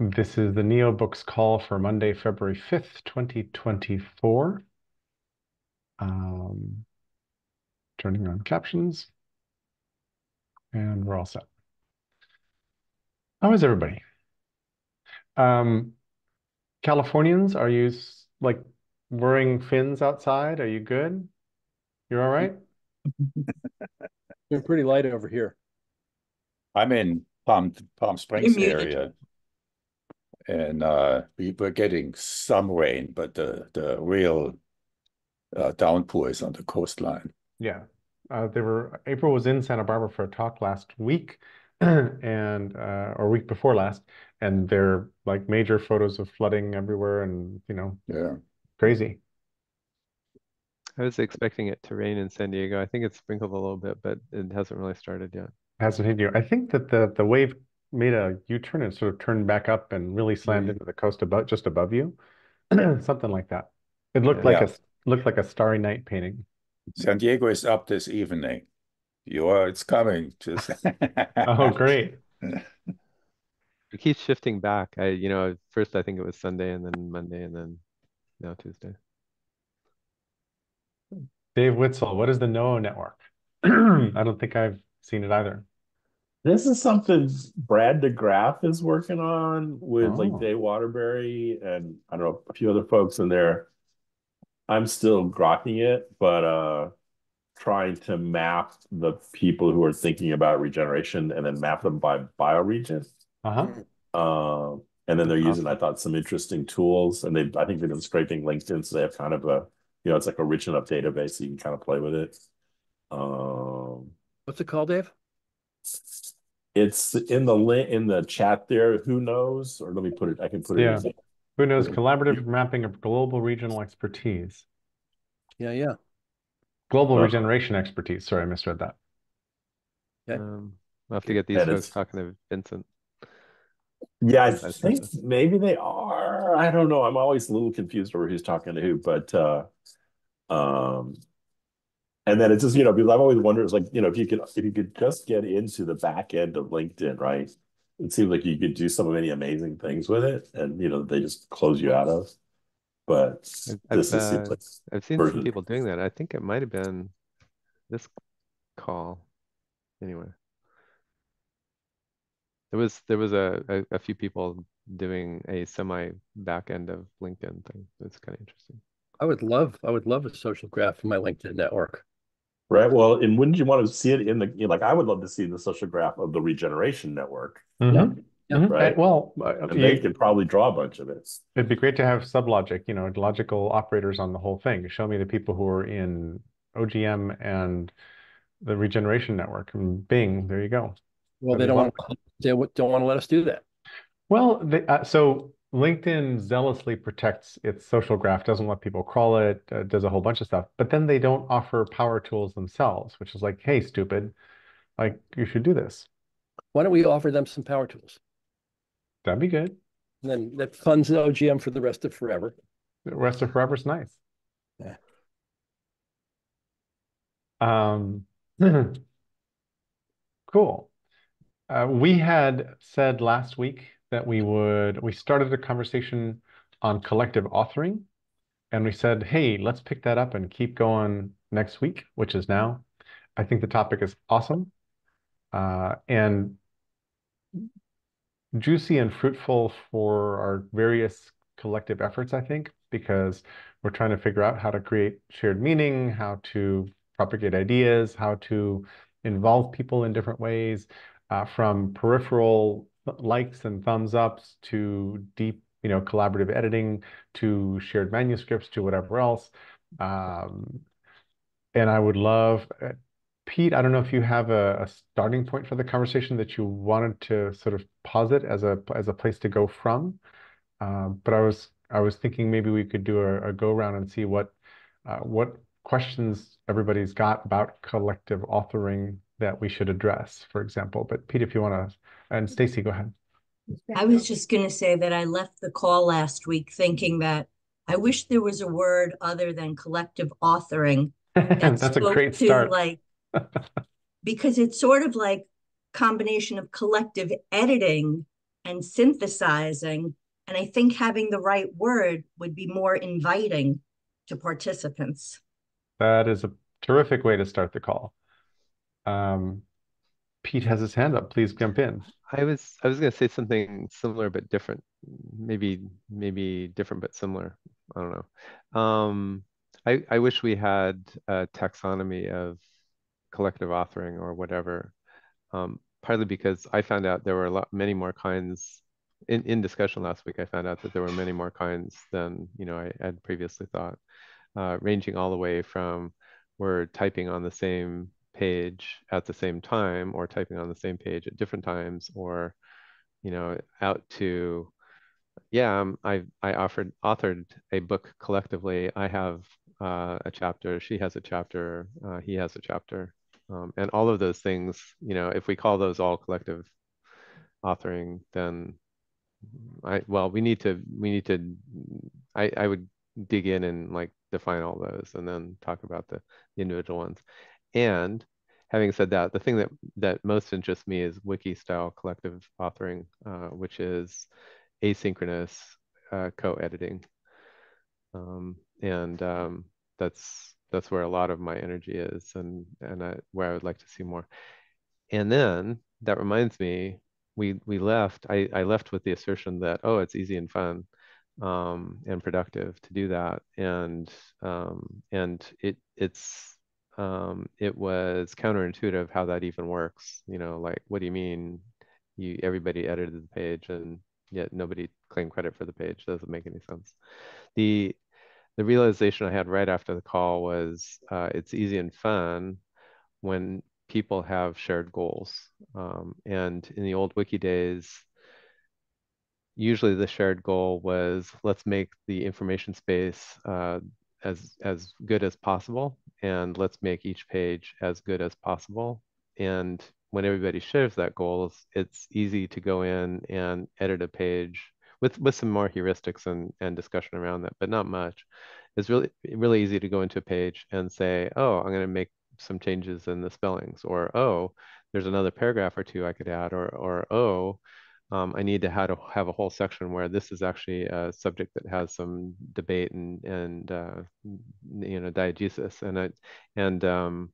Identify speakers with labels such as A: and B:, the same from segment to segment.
A: This is the NeoBooks call for Monday, February 5th, 2024. Um, turning on captions. And we're all set. How is everybody? Um, Californians, are you like wearing fins outside? Are you good? You're all right?
B: Been pretty light over here.
C: I'm in Palm Palm Springs area, and uh, we were getting some rain, but the the real uh, downpour is on the coastline.
A: Yeah, uh, they were. April was in Santa Barbara for a talk last week, and uh, or week before last, and they're like major photos of flooding everywhere, and you know,
C: yeah,
A: crazy.
D: I was expecting it to rain in San Diego. I think it's sprinkled a little bit, but it hasn't really started yet.
A: Hasn't hit you. I think that the the wave made a U-turn and sort of turned back up and really slammed mm -hmm. into the coast above just above you. Something like that. It looked yeah. like a looked like a starry night painting.
C: San Diego is up this evening. You are it's coming. Just
A: oh great.
D: It keeps shifting back. I you know, first I think it was Sunday and then Monday and then now Tuesday.
A: Dave Witzel, what is the NOAA network? I don't think I've seen it either.
E: This is something Brad deGraf is working on with oh. like Dave Waterbury and I don't know a few other folks in there. I'm still grokking it, but uh trying to map the people who are thinking about regeneration and then map them by bioregion.
A: Uh-huh.
E: Uh, and then they're using, I thought, some interesting tools. And they I think they've been scraping LinkedIn, so they have kind of a you know, it's like a rich enough database so you can kind of play with it. Um,
B: What's it called, Dave?
E: It's in the link in the chat there. Who knows? Or let me put it. I can put it.
A: Yeah. In Who knows? Collaborative mapping of global regional expertise.
B: Yeah, yeah.
A: Global regeneration expertise. Sorry, I misread that.
D: Okay. Um, we'll have to get these folks talking to Vincent.
E: Yeah, I think maybe they are. I don't know. I'm always a little confused over who's talking to who, but uh um and then it's just, you know, because I've always wondered, it's like, you know, if you could if you could just get into the back end of LinkedIn, right? It seems like you could do so many amazing things with it, and you know, they just close you out of. But
D: I've, this uh, like I've seen version. some people doing that. I think it might have been this call. Anyway, there was there was a, a, a few people doing a semi back end of LinkedIn thing. That's kind of interesting.
B: I would love I would love a social graph for my LinkedIn network.
E: Right. Well, and wouldn't you want to see it in the you know, like I would love to see the social graph of the regeneration network.
A: Mm -hmm. Yeah. Right. Well,
E: uh, and they could probably draw a bunch of it.
A: It'd be great to have sublogic, you know, logical operators on the whole thing. Show me the people who are in OGM and the regeneration network and Bing. There you go.
B: Well, That'd they don't want they don't want to let us do that.
A: Well, they, uh, so LinkedIn zealously protects its social graph, doesn't let people crawl it, uh, does a whole bunch of stuff, but then they don't offer power tools themselves, which is like, hey, stupid, like you should do this.
B: Why don't we offer them some power tools?
A: That'd be good.
B: And then that funds the OGM for the rest of forever.
A: The rest of forever is nice.
B: Yeah.
A: Um, cool. Uh, we had said last week that we would, we started a conversation on collective authoring. And we said, hey, let's pick that up and keep going next week, which is now. I think the topic is awesome. Uh, and juicy and fruitful for our various collective efforts, I think, because we're trying to figure out how to create shared meaning, how to propagate ideas, how to involve people in different ways, uh, from peripheral likes and thumbs ups to deep, you know, collaborative editing to shared manuscripts to whatever else. Um, and I would love, uh, Pete, I don't know if you have a, a, starting point for the conversation that you wanted to sort of posit as a as a place to go from. Uh, but I was I was thinking maybe we could do a, a go around and see what uh, what questions everybody's got about collective authoring that we should address, for example. But Pete, if you want to, and Stacy, go ahead.
F: I was just going to say that I left the call last week thinking that I wish there was a word other than collective authoring.
A: That That's a great start.
F: Like because it's sort of like combination of collective editing and synthesizing. And I think having the right word would be more inviting to participants.
A: That is a terrific way to start the call. Um, Pete has his hand up. Please jump in.
D: I was I was gonna say something similar but different. Maybe maybe different but similar. I don't know. Um, I I wish we had a taxonomy of collective authoring or whatever. Um, partly because I found out there were a lot many more kinds in, in discussion last week. I found out that there were many more kinds than you know I had previously thought, uh, ranging all the way from we're typing on the same page at the same time or typing on the same page at different times or you know out to yeah um, i i offered authored a book collectively. I have uh, a chapter she has a chapter uh, he has a chapter. Um, and all of those things you know if we call those all collective authoring then i well we need to we need to i i would dig in and like define all those and then talk about the, the individual ones and having said that, the thing that that most interests me is wiki style collective authoring, uh, which is asynchronous uh, co-editing, um, and um, that's that's where a lot of my energy is, and and I, where I would like to see more. And then that reminds me, we we left. I I left with the assertion that oh, it's easy and fun um, and productive to do that, and um, and it it's um, it was counterintuitive how that even works. You know, like what do you mean? You everybody edited the page and yet nobody claimed credit for the page. Doesn't make any sense. The the realization I had right after the call was uh, it's easy and fun when people have shared goals. Um, and in the old wiki days, usually the shared goal was let's make the information space uh, as as good as possible and let's make each page as good as possible. And when everybody shares that goal it's easy to go in and edit a page with with some more heuristics and, and discussion around that but not much. It's really really easy to go into a page and say oh i'm going to make some changes in the spellings or oh there's another paragraph or two i could add or or oh um, I need to have, have a whole section where this is actually a subject that has some debate and and uh, you know diegesis and I, and um,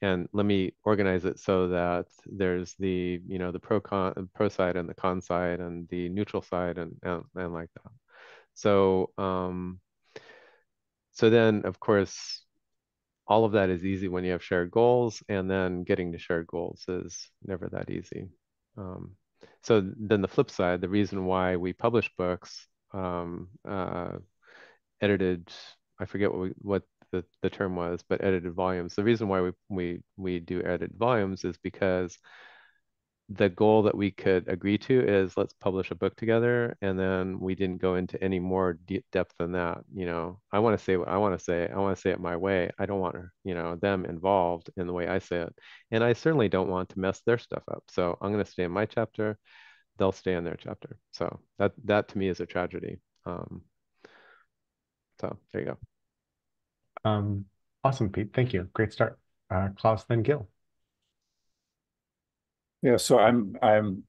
D: and let me organize it so that there's the you know the pro con pro side and the con side and the neutral side and and, and like that. So um, so then of course all of that is easy when you have shared goals and then getting to shared goals is never that easy. Um, so then the flip side, the reason why we publish books, um, uh, edited, I forget what we, what the, the term was, but edited volumes. The reason why we we we do edited volumes is because the goal that we could agree to is let's publish a book together and then we didn't go into any more deep depth than that you know? I want to say what i want to say i want to say it my way. I don't want you know them involved in the way i say it. And i certainly don't want to mess their stuff up. So i'm going to stay in my chapter. They'll stay in their chapter. So that that to me is a tragedy. Um so there you
A: go. Um awesome pete. Thank you. Great start. Uh klaus then gil
C: yeah, so I'm I'm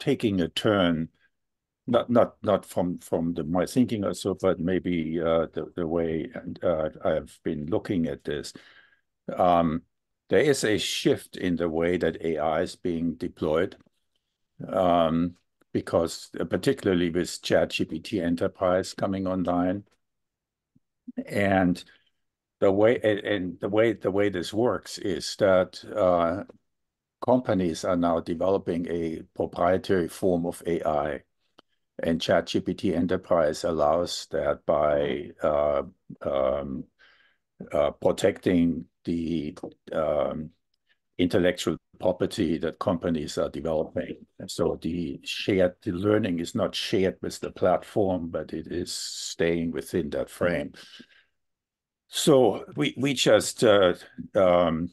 C: taking a turn, not not not from from the my thinking or so, but maybe uh, the the way uh, I've been looking at this. Um, there is a shift in the way that AI is being deployed, um, because uh, particularly with ChatGPT Enterprise coming online, and the way and the way the way this works is that uh, companies are now developing a proprietary form of AI. And ChatGPT Enterprise allows that by uh, um, uh, protecting the um, intellectual property that companies are developing. So the shared the learning is not shared with the platform, but it is staying within that frame. So we we just uh, um,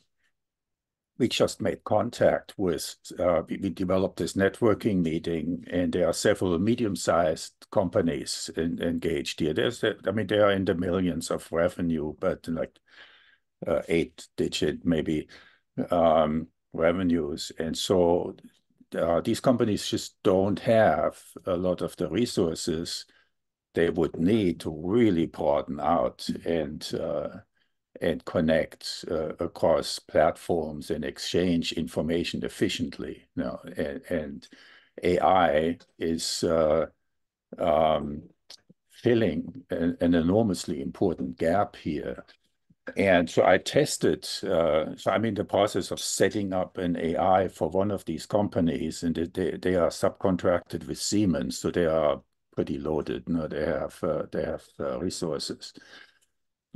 C: we just made contact with, uh, we, we, developed this networking meeting, and there are several medium-sized companies in, engaged here. There's, I mean, they are in the millions of revenue, but like uh, eight-digit maybe um, revenues, and so uh, these companies just don't have a lot of the resources they would need to really broaden out and uh, and connect uh, across platforms and exchange information efficiently. You know, and, and AI is uh, um, filling an, an, enormously important gap here. And so I tested, uh, so I'm in the process of setting up an AI for one of these companies, and they, they are subcontracted with Siemens, so they are pretty loaded. You know, they have uh, they have uh, resources.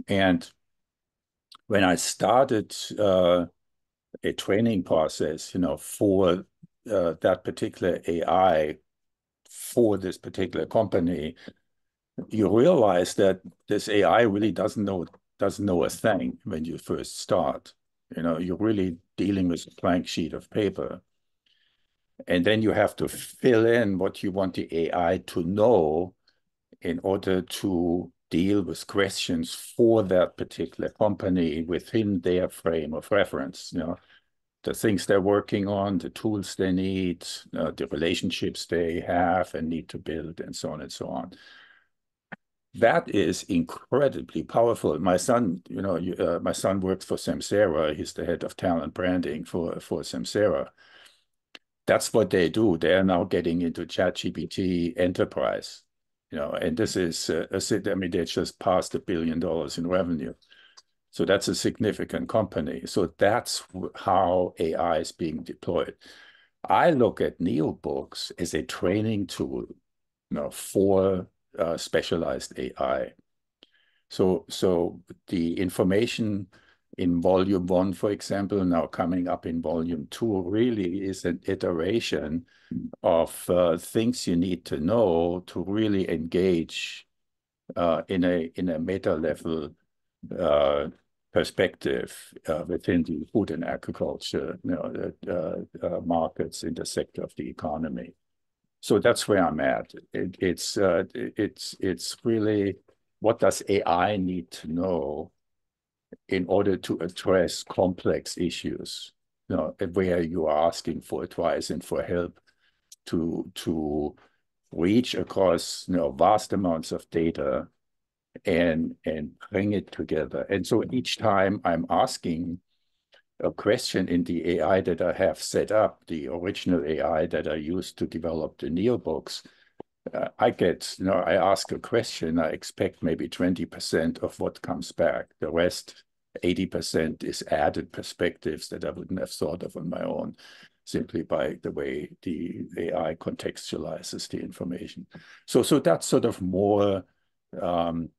C: And when I started uh, a training process, you know, for uh, that particular AI for this particular company, you realize that this AI really doesn't know doesn't know a thing when you first start. You know, you're really dealing with a blank sheet of paper. And then you have to fill in what you want the AI to know in order to deal with questions for that particular company within their frame of reference. You know, the things they're working on, the tools they need, uh, the relationships they have and need to build, and so on and so on. That is incredibly powerful. My son, you know, uh, my son works for Samsara. He's the head of talent branding for for Samsara. That's what they do. They are now getting into ChatGPT Enterprise, you know, and this is uh, a, I mean, they just passed a billion dollars in revenue. So that's a significant company. So that's how AI is being deployed. I look at NeoBooks as a training tool you know, for uh, specialized AI. So, so the information in volume one, for example, now coming up in volume two, really is an iteration of uh, things you need to know to really engage uh, in a in a meta level uh, perspective uh, within the food and agriculture you know, uh, uh, markets in the sector of the economy. So that's where I'm at. It, it's it's it's really what does AI need to know in order to address complex issues, you know, where you are asking for advice and for help to to reach across you know vast amounts of data and and bring it together. And so each time I'm asking a question in the AI that I have set up, the original AI that I used to develop the NeoBooks, I get, you know, I ask a question, I expect maybe 20% of what comes back. The rest, 80% is added perspectives that I wouldn't have thought of on my own, simply by the way the AI contextualizes the information. So, so that's sort of more um,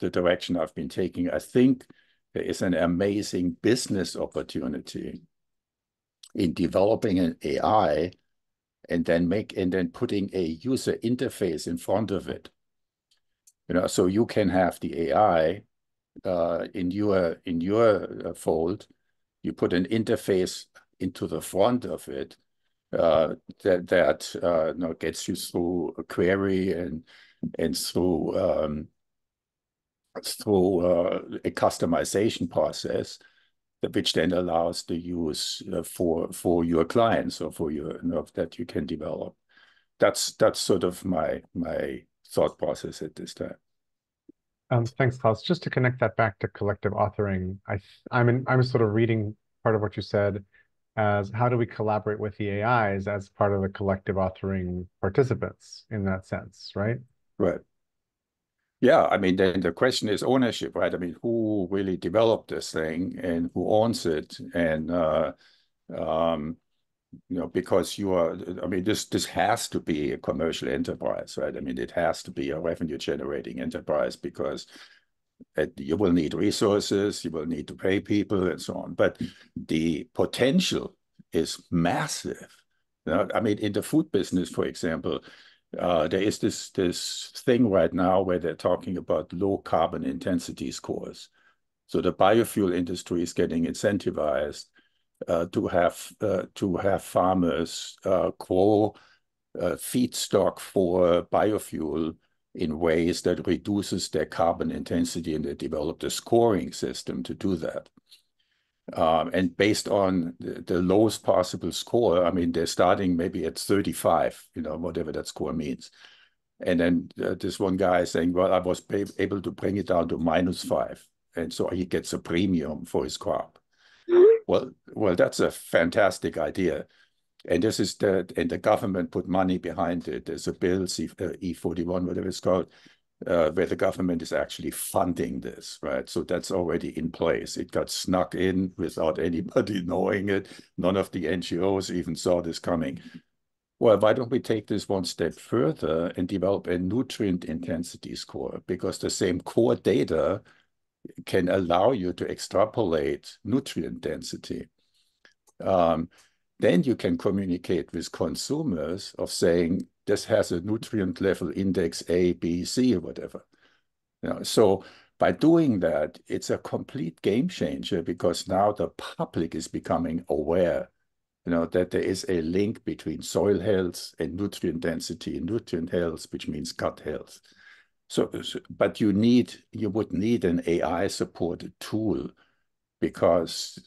C: the direction I've been taking. I think there is an amazing business opportunity in developing an AI and then make and then putting a user interface in front of it. You know, so you can have the AI uh, in your in your uh, fold. You put an interface into the front of it uh, that that uh, you know, gets you through a query and and through um, through uh, a customization process which then allows the use uh, for for your clients or for your you know, that you can develop. That's that's sort of my my thought process at this time.
A: Um, thanks, Klaus. Just to connect that back to collective authoring, I I'm in, I'm sort of reading part of what you said as how do we collaborate with the AIs as part of the collective authoring participants in that sense, right?
C: Right. Yeah, I mean, then the question is ownership, right? I mean, who really developed this thing and who owns it? And, uh, um, you know, because you are, I mean, this this has to be a commercial enterprise, right? I mean, it has to be a revenue generating enterprise because it, you will need resources, you will need to pay people and so on. But the potential is massive. You know, I mean, in the food business, for example, uh, there is this this thing right now where they're talking about low carbon intensity scores. So the biofuel industry is getting incentivized uh, to have uh, to have farmers uh, grow uh, feedstock for biofuel in ways that reduces their carbon intensity, and they developed a scoring system to do that. Um, and based on the, the, lowest possible score, I mean, they're starting maybe at 35, you know, whatever that score means. And then uh, this one guy saying, well, I was able to bring it down to minus five. And so he gets a premium for his crop. well, well, that's a fantastic idea. And this is the, and the government put money behind it. There's a bill, C, uh, E41, whatever it's called, uh, where the government is actually funding this, right? So that's already in place. It got snuck in without anybody knowing it. None of the NGOs even saw this coming. Well, why don't we take this one step further and develop a nutrient intensity score? Because the same core data can allow you to extrapolate nutrient density. Um, then you can communicate with consumers of saying, this has a nutrient level index A, B, C, or whatever. You know, so by doing that, it's a complete game changer because now the public is becoming aware, you know, that there is a link between soil health and nutrient density and nutrient health, which means gut health. So, but you need, you would need an AI supported tool because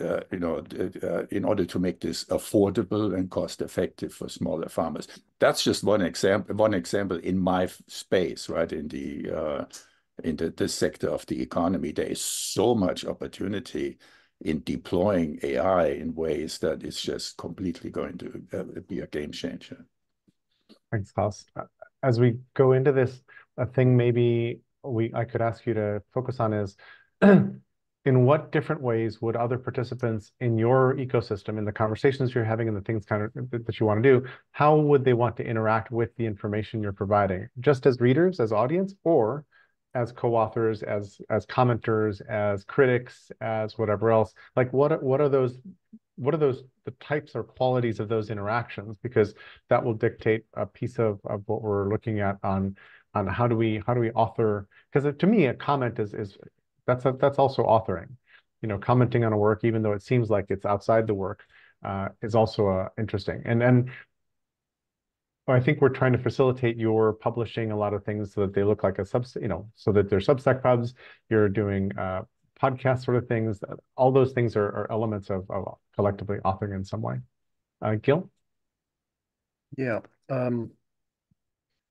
C: uh, you know uh, in order to make this affordable and cost effective for smaller farmers that's just one example one example in my space right in the uh, in the this sector of the economy there is so much opportunity in deploying AI in ways that it's just completely going to uh, be a game changer.
A: Thanks, Klaus. Uh, as we go into this, a thing maybe we I could ask you to focus on is in what different ways would other participants in your ecosystem, in the conversations you're having and the things kind of that you want to do, how would they want to interact with the information you're providing? Just as readers, as audience, or as co-authors, as as commenters, as critics, as whatever else? Like what what are those what are those the types or qualities of those interactions? Because that will dictate a piece of, of what we're looking at on on how do we how do we author because to me a comment is is that's a, that's also authoring. You know, commenting on a work, even though it seems like it's outside the work, uh, is also uh, interesting. And and I think we're trying to facilitate your publishing a lot of things so that they look like a sub, you know, so that they're Substack pubs. You're doing uh, podcast sort of things. All those things are, are elements of, of, collectively authoring in some way. Uh, Gil?
B: Yeah. Um,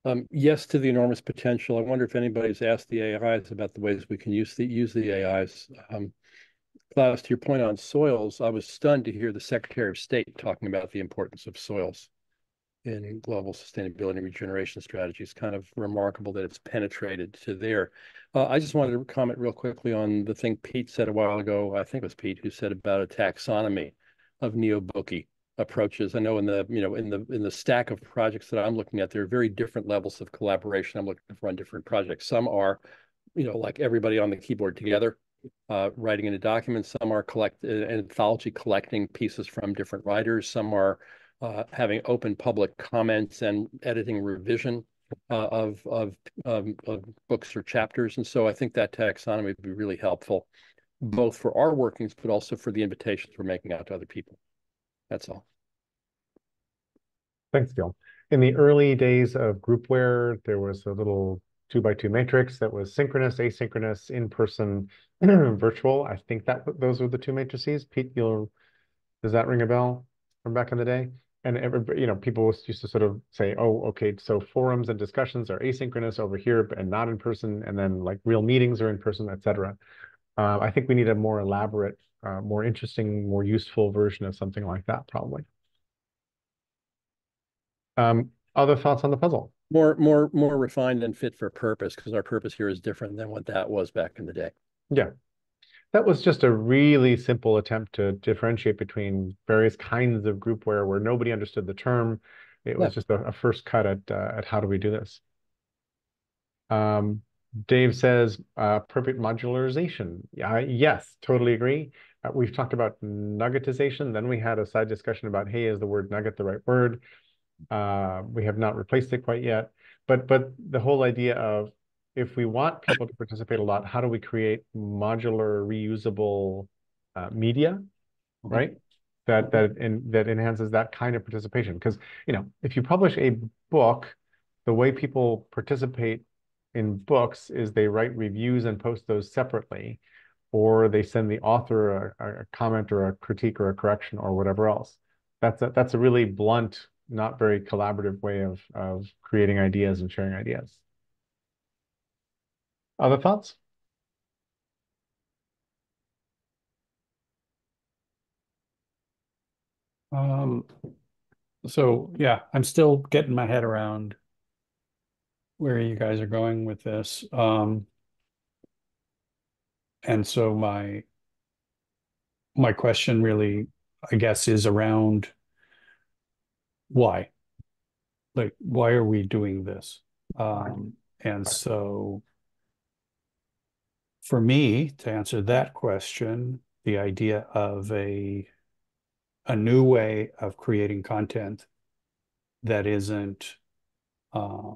B: um, yes to the enormous potential. I wonder if anybody's asked the AIs about the ways we can use the use the AIs. Um, Klaus, to your point on soils, I was stunned to hear the Secretary of State talking about the importance of soils in global sustainability regeneration strategies. Kind of remarkable that it's penetrated to there. Uh, I just wanted to comment real quickly on the thing Pete said a while ago. I think it was Pete who said about a taxonomy of neo-bookie approaches. I know in the you know in the in the stack of projects that I'm looking at, there are very different levels of collaboration I'm looking for on different projects. Some are, you know, like everybody on the keyboard together, uh, writing in a document. Some are collect an anthology collecting pieces from different writers. Some are uh, having open public comments and editing revision uh, of, of, um, of books or chapters. And so I think that taxonomy would be really helpful, both for our workings, but also for the invitations we're making out to other people. That's all.
A: Thanks, Gil. In the early days of groupware, there was a little two by two matrix that was synchronous, asynchronous, in-person, virtual. I think that those were the two matrices. Pete, you'll, does that ring a bell from back in the day? And everybody, you know, people used to sort of say, oh, okay, so forums and discussions are asynchronous over here and not in person, and then like real meetings are in person, et cetera. Uh, I think we need a more elaborate uh, more interesting, more useful version of something like that, probably. Um, other thoughts on the puzzle?
B: More, more, more refined and fit for purpose, because our purpose here is different than what that was back in the day.
A: Yeah, that was just a really simple attempt to differentiate between various kinds of groupware where nobody understood the term. It was yeah. just a, a, first cut at uh, at how do we do this. Um, Dave says uh, appropriate modularization. Yeah, yes, totally agree. Uh, we've talked about nuggetization. Then we had a side discussion about, hey, is the word nugget the right word? Uh, we have not replaced it quite yet. But but the whole idea of if we want people to participate a lot, how do we create modular, reusable uh, media, mm-hmm. right? That that in, that enhances that kind of participation. Because you know, if you publish a book, the way people participate in books is they write reviews and post those separately or they send the author a, a comment or a critique or a correction or whatever else. That's a, that's a really blunt, not very collaborative way of, of creating ideas and sharing ideas. Other thoughts?
G: Um, so yeah, I'm still getting my head around where you guys are going with this. Um, and so my my question really, I guess, is around why? Like, why are we doing this? Um, and so for me to answer that question, the idea of a a new way of creating content that isn't uh,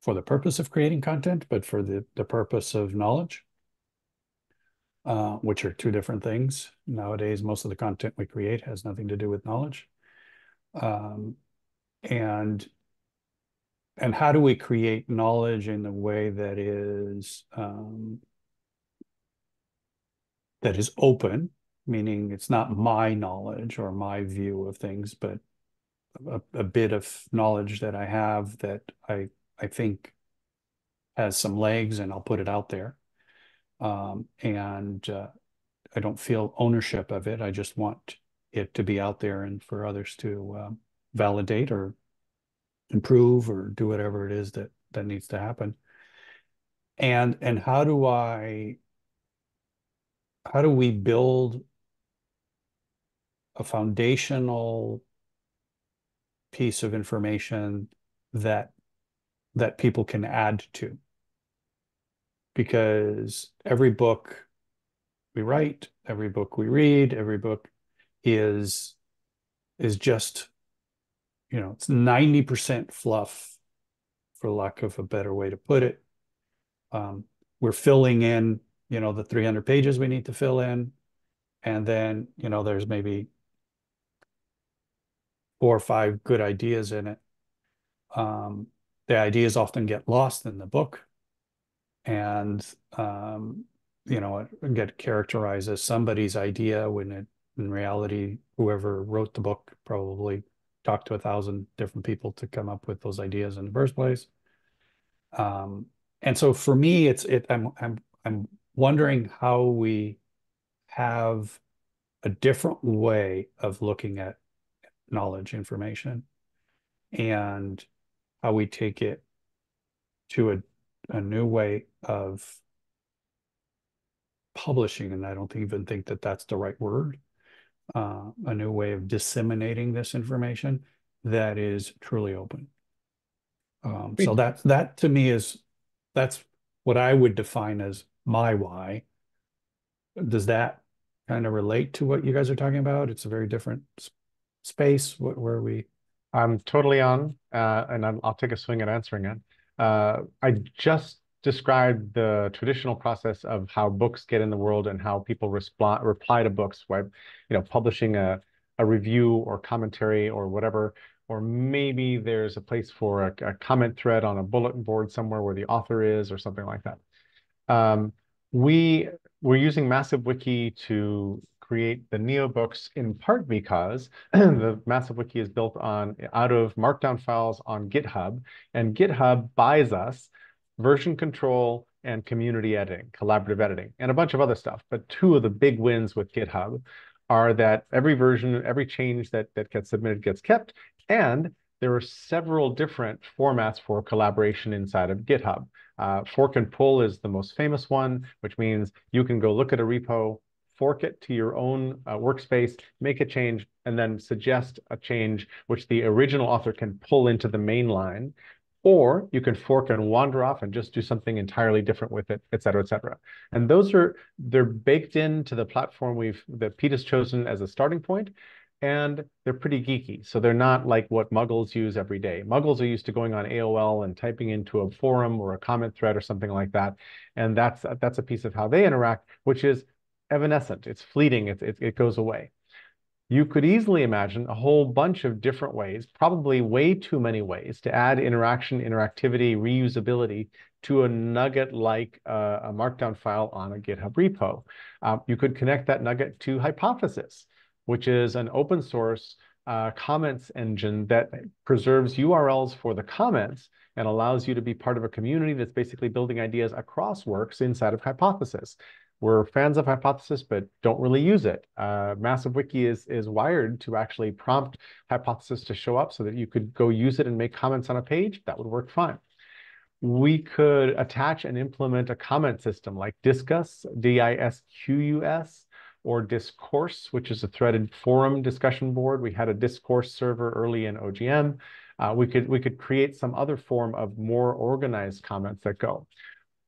G: for the purpose of creating content, but for the, the purpose of knowledge, uh, which are two different things. Nowadays, most of the content we create has nothing to do with knowledge. Um, and and how do we create knowledge in a way that is um, that is open meaning it's not my knowledge or my view of things, but a, a bit of knowledge that I have that I I think has some legs, and I'll put it out there. Um, and uh, I don't feel ownership of it. I just want it to be out there and for others to uh, validate or improve or do whatever it is that that needs to happen. And and how do I how do we build a foundational piece of information that that people can add to because every book we write every book we read every book is is just you know it's 90% fluff for lack of a better way to put it um, we're filling in you know the 300 pages we need to fill in and then you know there's maybe four or five good ideas in it. Um, the ideas often get lost in the book and um, you know get characterized as somebody's idea when it in reality whoever wrote the book probably talked to a thousand different people to come up with those ideas in the first place. Um, and so for me it's it i'm i'm i'm wondering how we have a different way of looking at knowledge information and how we take it to a, a new way of publishing and i don't even think that that's the right word uh, a new way of disseminating this information that is truly open um, so that that to me is that's what i would define as my why does that kind of relate to what you guys are talking about it's a very different space? What, where are we?
A: I'm totally on, uh, and I'll, I'll, take a swing at answering it. Uh, I just described the traditional process of how books get in the world and how people respond reply to books, by, you know, publishing a, a review or commentary or whatever, or maybe there's a place for a, a comment thread on a bulletin board somewhere where the author is or something like that. Um, we we're using Massive Wiki to create the Neo books in part because the Massive Wiki is built on out of Markdown files on GitHub, and GitHub buys us version control and community editing, collaborative editing, and a bunch of other stuff. But two of the big wins with GitHub are that every version, every change that, that gets submitted gets kept, and there are several different formats for collaboration inside of GitHub. Uh, fork and pull is the most famous one, which means you can go look at a repo, fork it to your own uh, workspace, make a change, and then suggest a change which the original author can pull into the main line. Or you can fork and wander off and just do something entirely different with it, et cetera, et cetera. And those are, they're baked into the platform we've, that Pete has chosen as a starting point and they're pretty geeky. So they're not like what muggles use every day. Muggles are used to going on AOL and typing into a forum or a comment thread or something like that. And that's that's a piece of how they interact, which is evanescent. It's fleeting. It, it, it goes away. You could easily imagine a whole bunch of different ways, probably way too many ways, to add interaction, interactivity, reusability to a nugget like uh, a markdown file on a GitHub repo. Uh, you could connect that nugget to Hypothesis, which is an open source uh, comments engine that preserves URLs for the comments and allows you to be part of a community that's basically building ideas across works inside of Hypothesis. We're fans of Hypothesis, but don't really use it. Uh, Massive Wiki is, is wired to actually prompt Hypothesis to show up so that you could go use it and make comments on a page. That would work fine. We could attach and implement a comment system like Disqus, D-I-S-Q-U-S, or Discourse, which is a threaded forum discussion board. We had a Discourse server early in OGM. Uh, we could we could create some other form of more organized comments that go.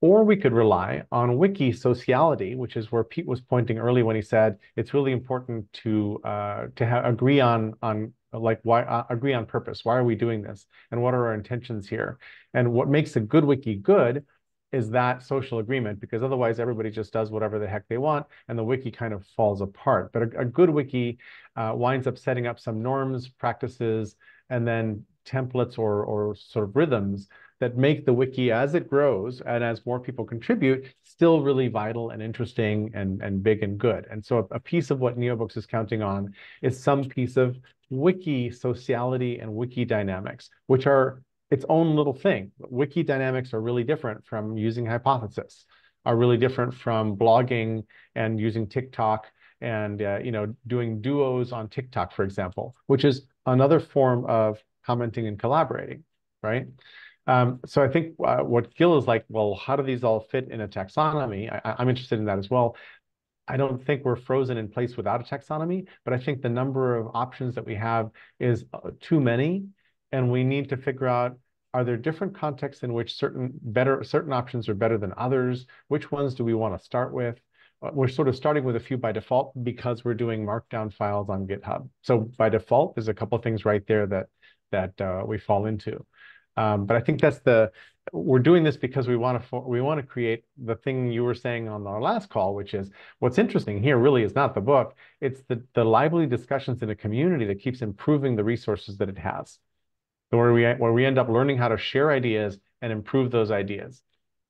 A: Or we could rely on wiki sociality, which is where Pete was pointing early when he said it's really important to uh, to agree on on like why uh, agree on purpose. Why are we doing this, and what are our intentions here? And what makes a good wiki good is that social agreement, because otherwise everybody just does whatever the heck they want, and the wiki kind of falls apart. But a, a good wiki uh, winds up setting up some norms, practices, and then templates or or sort of rhythms that make the wiki as it grows and as more people contribute still really vital and interesting and, and big and good. And so a, piece of what NeoBooks is counting on is some piece of wiki sociality and wiki dynamics, which are its own little thing. Wiki dynamics are really different from using hypothesis, are really different from blogging and using TikTok and uh, you know doing duos on TikTok, for example, which is another form of commenting and collaborating, right? Um, so I think uh, what Gil is like, well, how do these all fit in a taxonomy? I, I'm interested in that as well. I don't think we're frozen in place without a taxonomy, but I think the number of options that we have is uh, too many, and we need to figure out are there different contexts in which certain better certain options are better than others? Which ones do we want to start with? Uh, we're sort of starting with a few by default because we're doing markdown files on GitHub. So by default, there's a couple things right there that that uh, we fall into. Um, but I think that's the we're doing this because we want to we want to create the thing you were saying on our last call, which is what's interesting here really is not the book, it's the the lively discussions in a community that keeps improving the resources that it has. Where we where we end up learning how to share ideas and improve those ideas.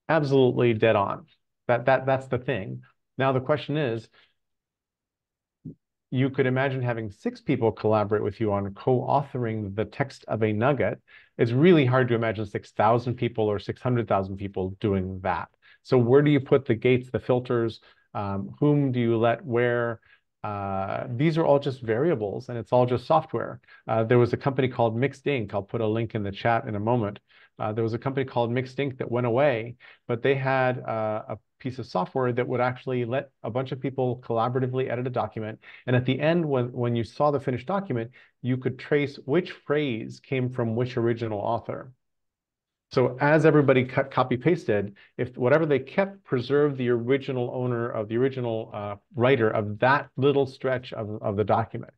A: Absolutely dead on. That that that's the thing. Now the question is, you could imagine having six people collaborate with you on co-authoring the text of a nugget. It's really hard to imagine 6,000 people or 600,000 people doing that. So where do you put the gates, the filters? Um, whom do you let where? Uh, these are all just variables and it's all just software. Uh, there was a company called MixedInk. I'll put a link in the chat in a moment. Uh, there was a company called MixedInk that went away, but they had uh, a piece of software that would actually let a bunch of people collaboratively edit a document. And at the end, when, when you saw the finished document, you could trace which phrase came from which original author. So as everybody cut, copy pasted, if whatever they kept preserved the original owner of the original uh, writer of that little stretch of, of the document.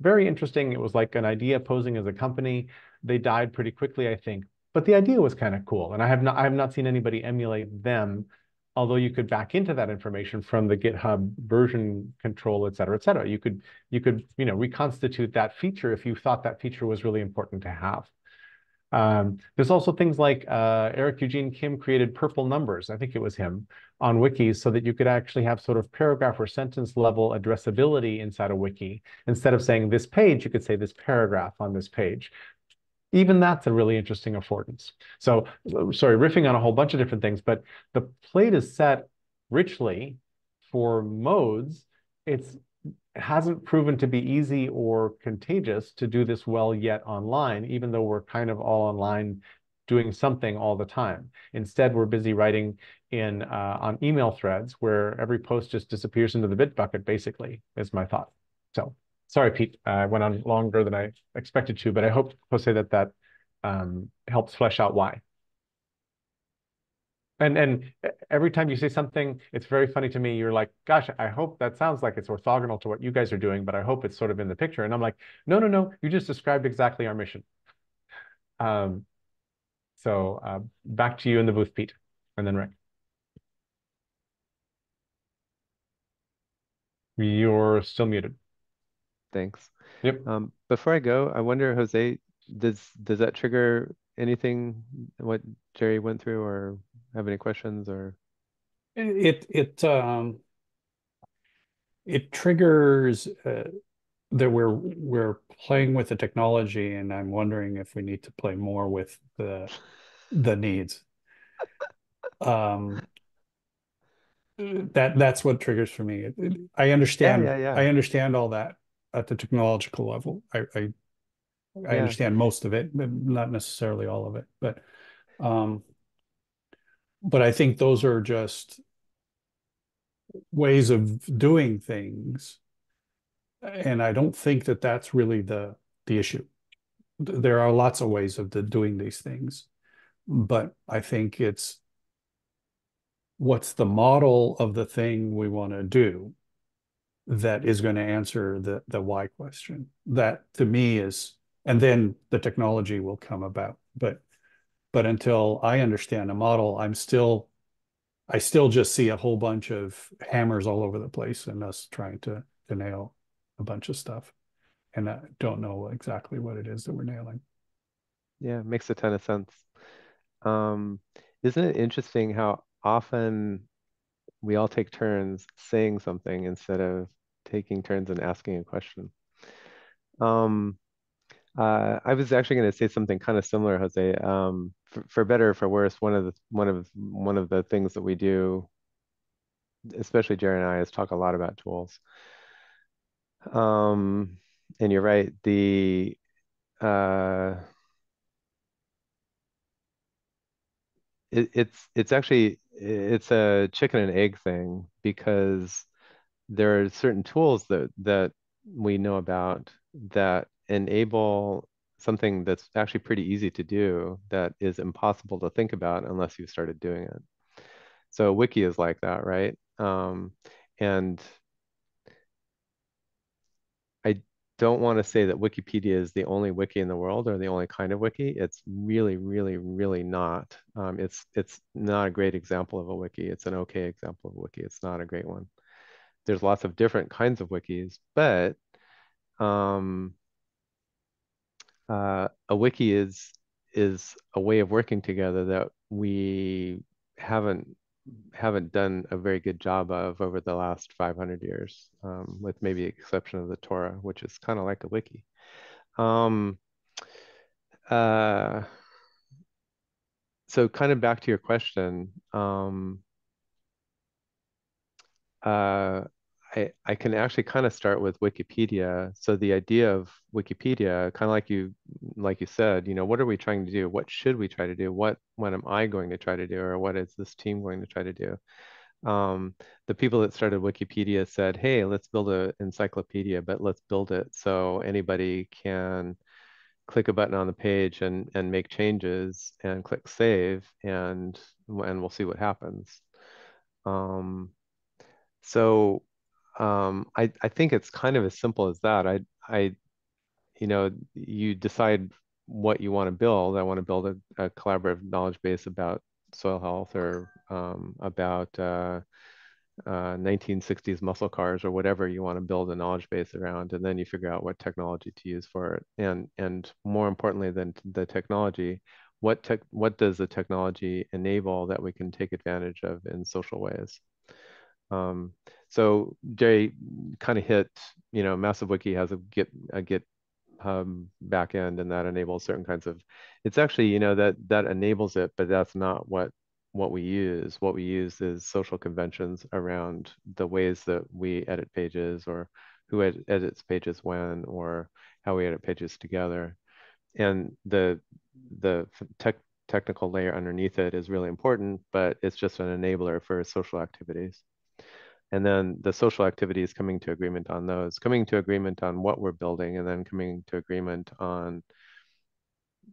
A: Very interesting. It was like an idea posing as a company. They died pretty quickly, I think. But the idea was kind of cool. And I have not I have not seen anybody emulate them although you could back into that information from the GitHub version control, et cetera, et cetera. You could, you could, you know, reconstitute that feature if you thought that feature was really important to have. Um, there's also things like uh, Eric Eugene Kim created purple numbers, I think it was him, on wikis so that you could actually have sort of paragraph or sentence level addressability inside a wiki. Instead of saying this page, you could say this paragraph on this page even that's a really interesting affordance. So, sorry, riffing on a whole bunch of different things, but the plate is set richly for modes. It's it hasn't proven to be easy or contagious to do this well yet online, even though we're kind of all online doing something all the time. Instead, we're busy writing in uh, on email threads where every post just disappears into the bit bucket, basically, is my thought. So Sorry, Pete, I went on longer than I expected to, but I hope, Jose, that that um, helps flesh out why. And and every time you say something, it's very funny to me. You're like, gosh, I hope that sounds like it's orthogonal to what you guys are doing, but I hope it's sort of in the picture. And I'm like, no, no, no, you just described exactly our mission. Um, so uh, back to you in the booth, Pete, and then Rick. You're still muted.
D: Thanks.
A: Yep.
D: Um, before I go, I wonder, Jose, does does that trigger anything what Jerry went through, or have any questions, or?
G: It it um it triggers uh, that we're we're playing with the technology, and I'm wondering if we need to play more with the the needs. Um, that that's what triggers for me. I understand.
D: Yeah, yeah, yeah.
G: I understand all that at the technological level. I I, I
D: Yeah.
G: understand most of it, but not necessarily all of it. But um, but I think those are just ways of doing things, and I don't think that that's really the the issue. There are lots of ways of the, doing these things, but I think it's what's the model of the thing we want to do that is going to answer the the why question. That to me is, and then the technology will come about. But but until I understand a model, I'm still I still just see a whole bunch of hammers all over the place and us trying to to nail a bunch of stuff. And I don't know exactly what it is that we're nailing.
D: Yeah, makes a ton of sense. Um, isn't it interesting how often we all take turns saying something instead of taking turns and asking a question? Um, uh, I was actually going to say something kind of similar, Jose. Um, for, for better or for worse, one of the one of one of the things that we do, especially Jerry and I, is talk a lot about tools. Um, and you're right. The uh, it, it's it's actually it's a chicken and egg thing because there are certain tools that that we know about that enable something that's actually pretty easy to do that is impossible to think about unless you started doing it. So wiki is like that, right? Um, and I don't want to say that Wikipedia is the only wiki in the world or the only kind of wiki. It's really, really, really not. Um, it's it's not a great example of a wiki. It's an okay example of a wiki. It's not a great one. There's lots of different kinds of wikis, but um, uh, a wiki is is a way of working together that we haven't haven't done a very good job of over the last 500 years, um, with maybe the exception of the Torah, which is kind of like a wiki. Um, uh, so kind of back to your question, um, uh, I, I can actually kind of start with Wikipedia. So the idea of Wikipedia, kind of like you like you said, you know, what are we trying to do? What should we try to do? What what am I going to try to do, or what is this team going to try to do? Um, the people that started Wikipedia said, hey, let's build an encyclopedia, but let's build it so anybody can click a button on the page and and make changes and click save and and we'll see what happens. Um, so um, I, I think it's kind of as simple as that. I, I, you know, you decide what you want to build. I want to build a, a collaborative knowledge base about soil health or um, about uh, uh, 1960s muscle cars or whatever you want to build a knowledge base around, and then you figure out what technology to use for it. And and more importantly than the technology, what tech what does the technology enable that we can take advantage of in social ways? Um, so Jay kind of hit, you know, Massive Wiki has a Git a Git um, backend, and that enables certain kinds of. It's actually, you know, that that enables it, but that's not what what we use. What we use is social conventions around the ways that we edit pages, or who ed edits pages when, or how we edit pages together, and the the tech technical layer underneath it is really important, but it's just an enabler for social activities and then the social activities coming to agreement on those coming to agreement on what we're building and then coming to agreement on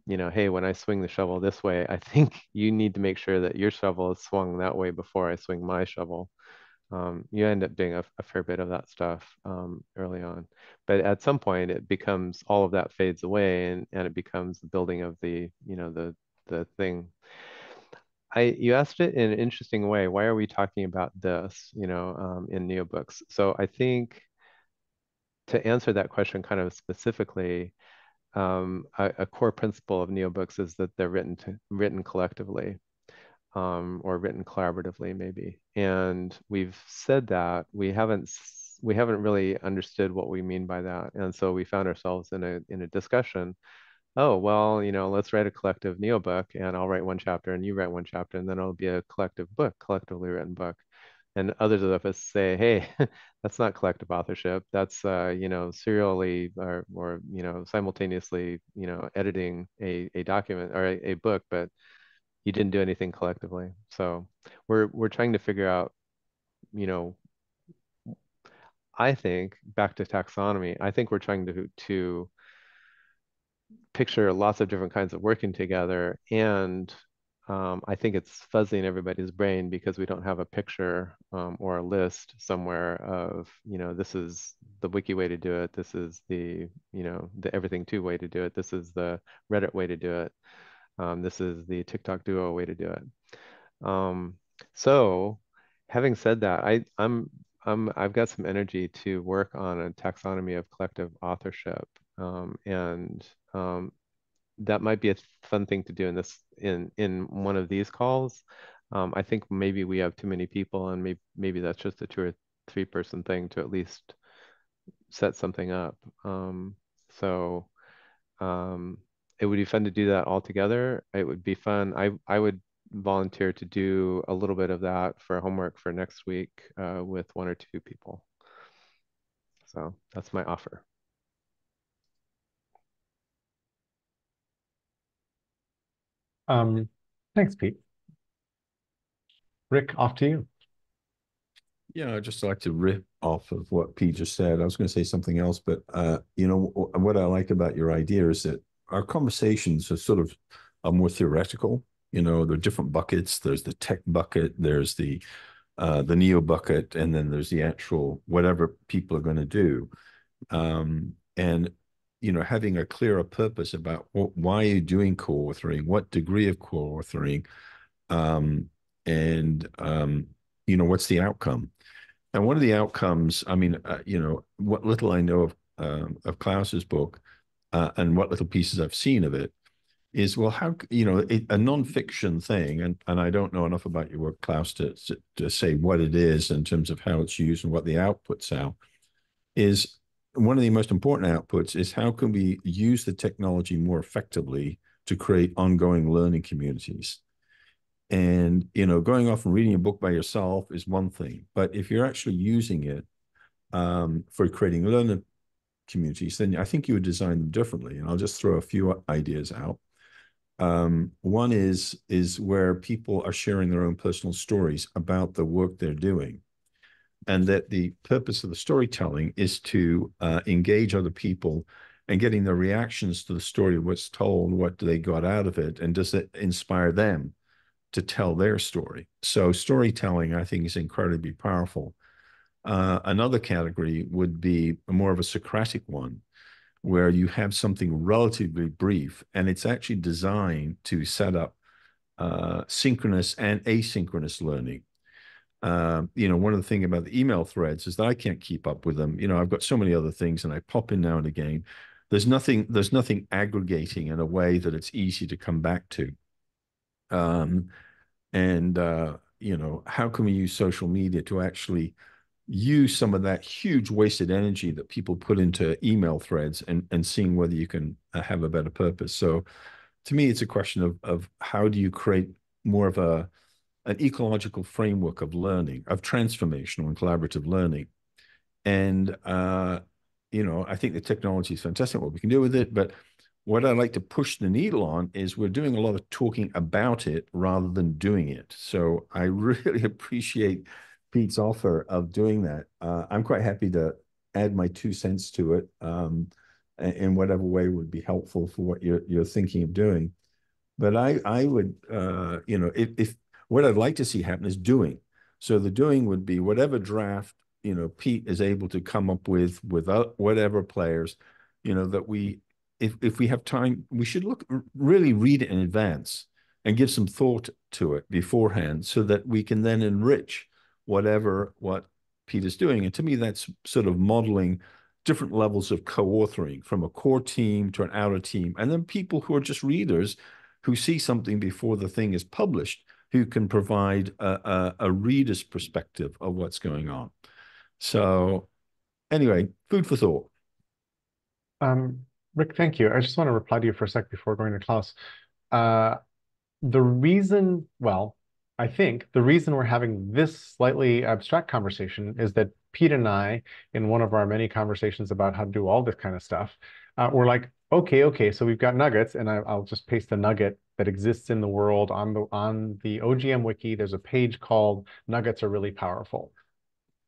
D: you know hey when i swing the shovel this way i think you need to make sure that your shovel is swung that way before i swing my shovel. Um, you end up doing a, a, fair bit of that stuff um, early on. But at some point it becomes all of that fades away and, and it becomes the building of the you know the the thing I you asked it in an interesting way. Why are we talking about this, you know, um, in neobooks? So I think to answer that question kind of specifically, um, a, a, core principle of Neo books is that they're written to, written collectively um, or written collaboratively maybe. And we've said that we haven't we haven't really understood what we mean by that. And so we found ourselves in a in a discussion. Oh, well, you know, let's write a collective neo book and I'll write one chapter and you write one chapter and then it'll be a collective book, collectively written book and others of us say, hey, that's not collective authorship. That's uh, you know serially or or you know simultaneously you know editing a, a document or a, a book, but you didn't do anything collectively. So we're we're trying to figure out, you know, I think back to taxonomy. I think we're trying to to picture lots of different kinds of working together and um, I think it's fuzzy in everybody's brain because we don't have a picture um, or a list somewhere of, you know, this is the wiki way to do it. This is the, you know, the Everything2 way to do it. This is the Reddit way to do it. Um, this is the TikTok duo way to do it. Um, so having said that, I, I'm, I'm, I've got some energy to work on a taxonomy of collective authorship. Um, and um, that might be a fun thing to do in this in in one of these calls. Um, I think maybe we have too many people, and maybe maybe that's just a two or three person thing to at least set something up. Um, so um, it would be fun to do that all together. It would be fun. I I would volunteer to do a little bit of that for homework for next week uh, with one or two people. So that's my offer.
A: Um, thanks, Pete. Rick, off to you.
H: Yeah, I'd just like to rip off of what Pete just said. I was going to say something else, but uh, you know what I like about your idea is that our conversations are sort of are more theoretical. You know, there are different buckets. There's the tech bucket. There's the uh, the neo bucket, and then there's the actual whatever people are going to do. Um, and you know, having a clearer purpose about what, why you're doing co-authoring, what degree of co-authoring, um, and um, you know, what's the outcome. And one of the outcomes, I mean, uh, you know, what little I know of um, of Klaus's book, uh, and what little pieces I've seen of it, is well, how you know, it, a nonfiction thing, and and I don't know enough about your work, Klaus, to, to to say what it is in terms of how it's used and what the outputs are, is one of the most important outputs is how can we use the technology more effectively to create ongoing learning communities. And you know going off and reading a book by yourself is one thing but if you're actually using it um, for creating learning communities then i think you would design them differently. And i'll just throw a few ideas out. Um, one is is where people are sharing their own personal stories about the work they're doing and that the purpose of the storytelling is to uh, engage other people and getting their reactions to the story what's told what they got out of it and does it inspire them to tell their story. So storytelling i think is incredibly powerful. Uh, another category would be more of a socratic one where you have something relatively brief and it's actually designed to set up uh, synchronous and asynchronous learning uh, you know, one of the things about the email threads is that I can't keep up with them. You know, I've got so many other things, and I pop in now and again. There's nothing. There's nothing aggregating in a way that it's easy to come back to. Um, and uh, you know, how can we use social media to actually use some of that huge wasted energy that people put into email threads and and seeing whether you can uh, have a better purpose. So, to me, it's a question of of how do you create more of a an ecological framework of learning, of transformational and collaborative learning. And, uh, you know, I think the technology is fantastic, what we can do with it. But what I like to push the needle on is we're doing a lot of talking about it rather than doing it. So I really appreciate Pete's offer of doing that. Uh, I'm quite happy to add my two cents to it um, in whatever way would be helpful for what you're, you're thinking of doing. But I, I would, uh, you know, if, if what I'd like to see happen is doing. So the doing would be whatever draft, you know, Pete is able to come up with without whatever players, you know, that we, if, if we have time, we should look, really read it in advance and give some thought to it beforehand so that we can then enrich whatever, what Pete is doing. And to me, that's sort of modeling different levels of co-authoring from a core team to an outer team, and then people who are just readers who see something before the thing is published, who can provide a, a, a reader's perspective of what's going on. So anyway, food for thought.
A: Um, Rick, thank you. I just want to reply to you for a sec before going to Klaus. Uh, the reason, well, I think the reason we're having this slightly abstract conversation is that Pete and I, in one of our many conversations about how to do all this kind of stuff, uh, we're like, okay, okay, so we've got nuggets, and I, will just paste a nugget that exists in the world on the on the OGM wiki. There's a page called "Nuggets are really powerful."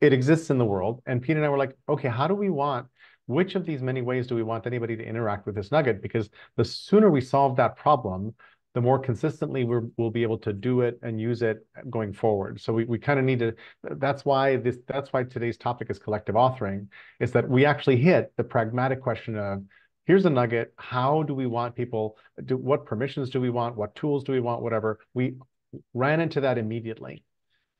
A: It exists in the world, and Pete and I were like, okay, how do we want? Which of these many ways do we want anybody to interact with this nugget? Because the sooner we solve that problem, the more consistently we will be able to do it and use it going forward. So we, we kind of need to, that's why this, that's why today's topic is collective authoring, is that we actually hit the pragmatic question of, here's a nugget, how do we want people, do, what permissions do we want, what tools do we want, whatever. We ran into that immediately.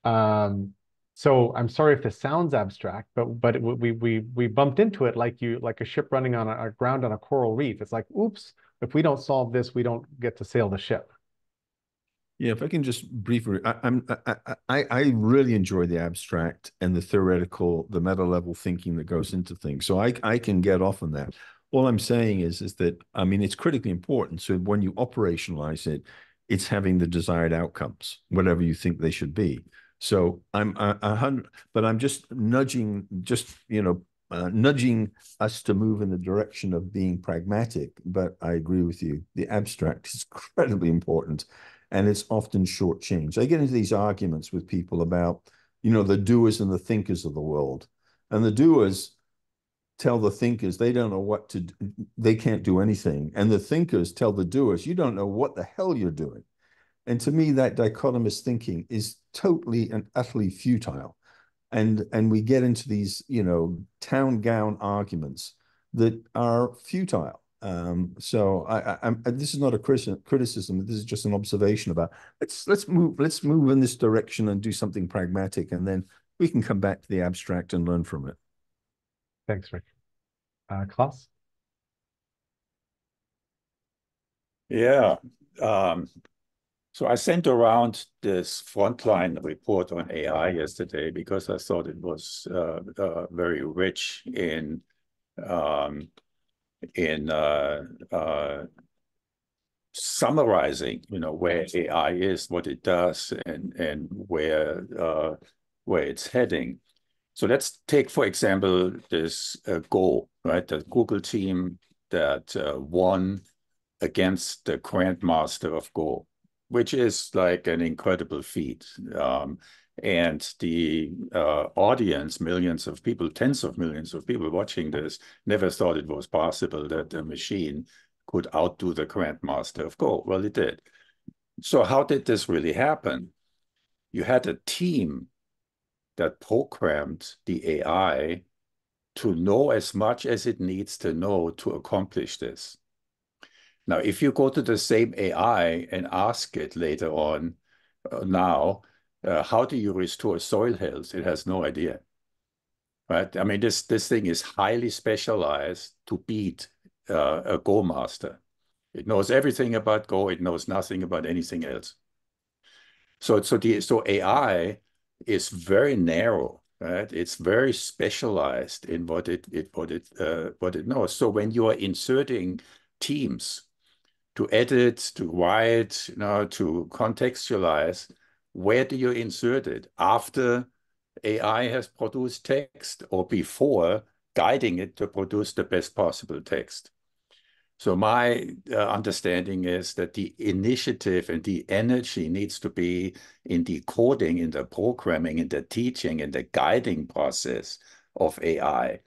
A: Um, so I'm sorry if this sounds abstract, but but it, we we we bumped into it like you like a ship running on a, a ground on a coral reef. It's like, oops, if we don't solve this, we don't get to sail the ship.
H: Yeah, if I can just briefly, I, am I, I, I really enjoy the abstract and the theoretical, the meta level thinking that goes into things. So I I can get off on that. All I'm saying is is that I mean it's critically important. So when you operationalize it, it's having the desired outcomes, whatever you think they should be. So I'm a, a hundred, but I'm just nudging, just you know, uh, nudging us to move in the direction of being pragmatic. But I agree with you. The abstract is incredibly important and it's often shortchanged. I get into these arguments with people about, you know, the doers and the thinkers of the world. And the doers tell the thinkers they don't know what to do, they can't do anything. And the thinkers tell the doers, you don't know what the hell you're doing. And to me, that dichotomous thinking is totally and utterly futile and and we get into these you know town gown arguments that are futile um, so I, I, this is not a criticism this is just an observation about let's let's move let's move in this direction and do something pragmatic and then we can come back to the abstract and learn from it
A: thanks rick uh Klaus?
C: yeah um so I sent around this frontline report on AI yesterday because I thought it was uh, uh, very rich in um, in uh, uh summarizing, you know, where AI is, what it does, and and where uh, where it's heading. So let's take, for example, this uh, Go, right? The Google team that won against the grandmaster of Go which is like an incredible feat. Um, and the uh, audience, millions of people, tens of millions of people watching this, never thought it was possible that a machine could outdo the grandmaster of Go. Well, it did. So how did this really happen? You had a team that programmed the AI to know as much as it needs to know to accomplish this. Now, if you go to the same AI and ask it later on, uh, now, uh, how do you restore soil health? It has no idea, right? I mean, this this thing is highly specialized to beat uh, a Go master. It knows everything about Go. It knows nothing about anything else. So, so the so AI is very narrow, right? It's very specialized in what it it what it uh, what it knows. So when you are inserting teams to edit, to write, you know, to contextualize, where do you insert it? After AI has produced text or before guiding it to produce the best possible text? So my uh, understanding is that the initiative and the energy needs to be in the coding, in the programming, in the teaching, in the guiding process of AI.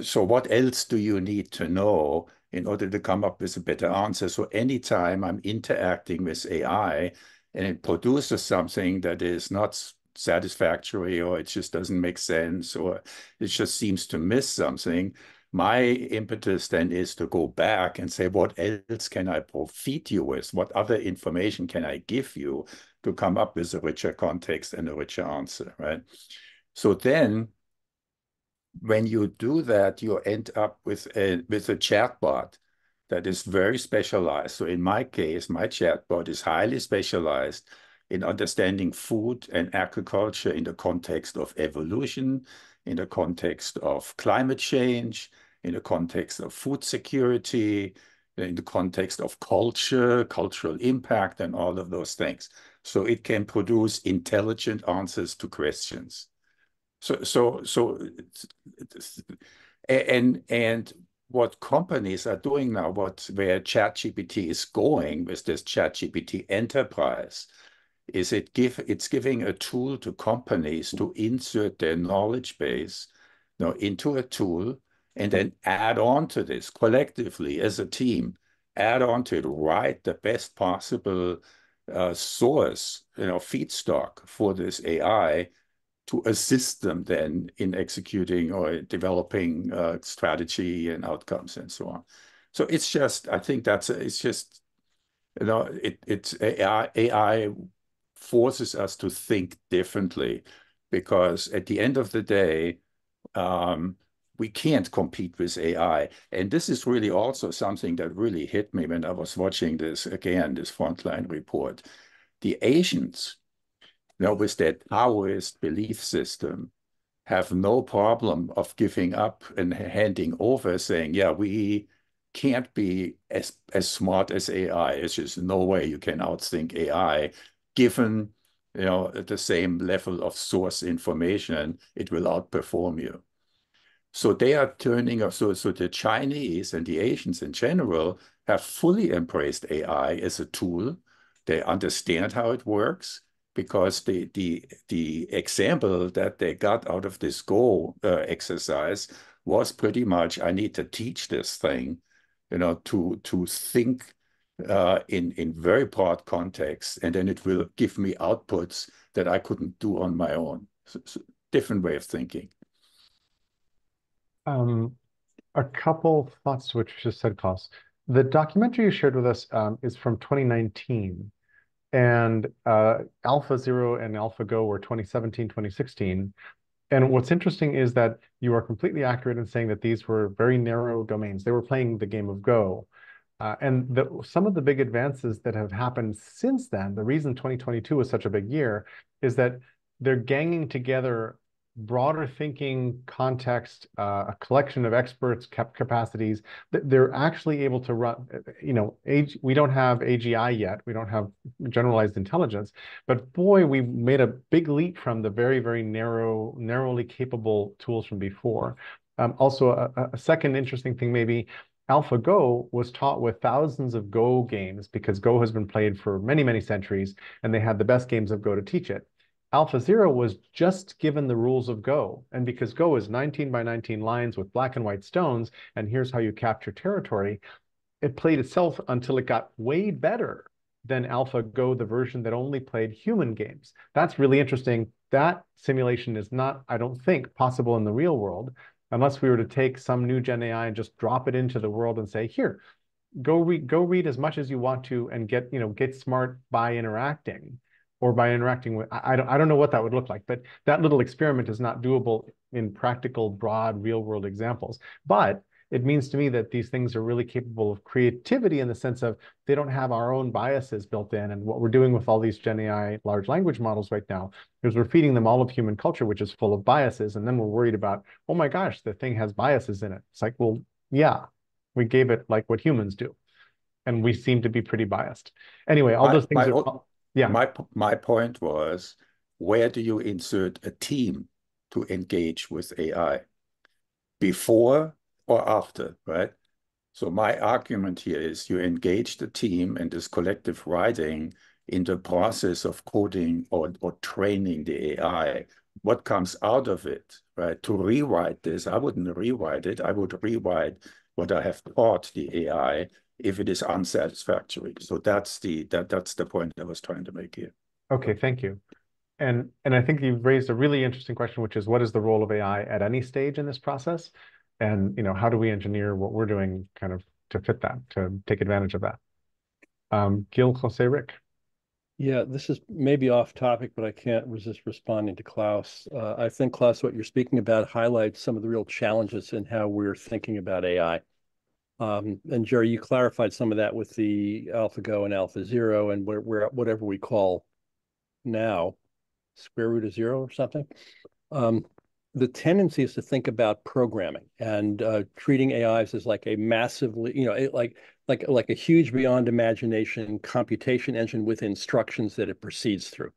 C: So what else do you need to know in order to come up with a better answer. So anytime I'm interacting with AI and it produces something that is not satisfactory or it just doesn't make sense or it just seems to miss something, my impetus then is to go back and say, what else can I profit you with? What other information can I give you to come up with a richer context and a richer answer, right? So then when you do that, you end up with a with a chatbot that is very specialized. So in my case, my chatbot is highly specialized in understanding food and agriculture in the context of evolution, in the context of climate change, in the context of food security, in the context of culture, cultural impact, and all of those things. So it can produce intelligent answers to questions. So, so, so, and and what companies are doing now, what where ChatGPT is going with this ChatGPT Enterprise, is it give it's giving a tool to companies to insert their knowledge base, you know, into a tool and then add on to this collectively as a team, add on to it, write the best possible uh, source, you know, feedstock for this AI to assist them then in executing or developing uh, strategy and outcomes and so on. So it's just, I think that's, it's just, you know, it, it's AI, AI forces us to think differently because at the end of the day, um, we can't compete with AI. And this is really also something that really hit me when I was watching this again, this frontline report. The Asians, you know, with their Taoist belief system, have no problem of giving up and handing over, saying, yeah, we can't be as, as smart as AI. It's just no way you can outthink AI, given you know the same level of source information, it will outperform you. So they are turning, so, so the Chinese and the Asians in general have fully embraced AI as a tool. They understand how it works because the, the, the example that they got out of this Go uh, exercise was pretty much, I need to teach this thing, you know, to, to think uh, in, in very broad context, and then it will give me outputs that I couldn't do on my own. So, so different way of thinking.
A: Um, a couple thoughts you just said, Klaus. The documentary you shared with us um, is from 2019, and uh, AlphaZero and AlphaGo were 2017, 2016. And what's interesting is that you are completely accurate in saying that these were very narrow domains. They were playing the game of Go. Uh, and the, some of the big advances that have happened since then, the reason 2022 was such a big year is that they're ganging together broader thinking context, uh, a collection of experts cap capacities, they're actually able to run, you know, age, we don't have AGI yet. We don't have generalized intelligence, but boy, we made a big leap from the very, very narrow, narrowly capable tools from before. Um, also, a, a second interesting thing maybe, AlphaGo was taught with thousands of Go games because Go has been played for many, many centuries, and they had the best games of Go to teach it. AlphaZero was just given the rules of Go. And because Go is 19 by 19 lines with black and white stones, and here's how you capture territory, it played itself until it got way better than AlphaGo, the version that only played human games. That's really interesting. That simulation is not, I don't think, possible in the real world, unless we were to take some new Gen AI and just drop it into the world and say, here, go read, go read as much as you want to and get, you know, get smart by interacting or by interacting with, I, I, don't, I don't know what that would look like, but that little experiment is not doable in practical, broad, real world examples. But it means to me that these things are really capable of creativity in the sense of they don't have our own biases built in. And what we're doing with all these Gen AI large language models right now is we're feeding them all of human culture, which is full of biases. And then we're worried about, oh my gosh, the thing has biases in it. It's like, well, yeah, we gave it like what humans do. And we seem to be pretty biased. Anyway, all those things are.
C: Yeah. My my point was, where do you insert a team to engage with AI? Before or after, right? So my argument here is you engage the team and this collective writing in the process of coding or, or training the AI. What comes out of it, right? To rewrite this, I wouldn't rewrite it. I would rewrite what I have taught the AI if it is unsatisfactory. So that's the that that's the point I was trying to make here.
A: Okay, thank you. And and I think you've raised a really interesting question, which is what is the role of AI at any stage in this process? And you know, how do we engineer what we're doing kind of to fit that, to take advantage of that? Um, Gil Jose Rick.
B: Yeah, this is maybe off topic, but I can't resist responding to Klaus. Uh, I think, Klaus, what you're speaking about highlights some of the real challenges in how we're thinking about AI. Um, and Jerry, you clarified some of that with the AlphaGo and AlphaZero and where, where whatever we call now square root of zero or something. Um, the tendency is to think about programming and uh, treating AIs as like a massively, you know, like like like a huge beyond imagination computation engine with instructions that it proceeds through.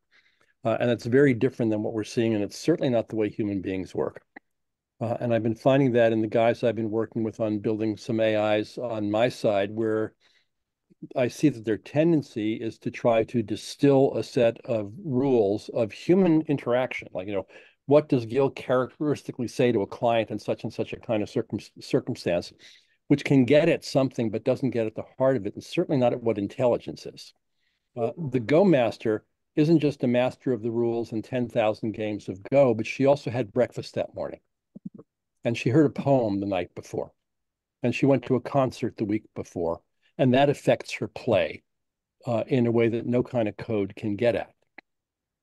B: Uh, and it's very different than what we're seeing, and it's certainly not the way human beings work. Uh, and I've been finding that in the guys I've been working with on building some AIs on my side, where I see that their tendency is to try to distill a set of rules of human interaction. Like, you know, what does Gil characteristically say to a client in such and such a kind of circum circumstance, which can get at something but doesn't get at the heart of it, and certainly not at what intelligence is. Uh, the Go master isn't just a master of the rules and 10,000 games of Go, but she also had breakfast that morning. And she heard a poem the night before. And she went to a concert the week before. And that affects her play uh, in a way that no kind of code can get at.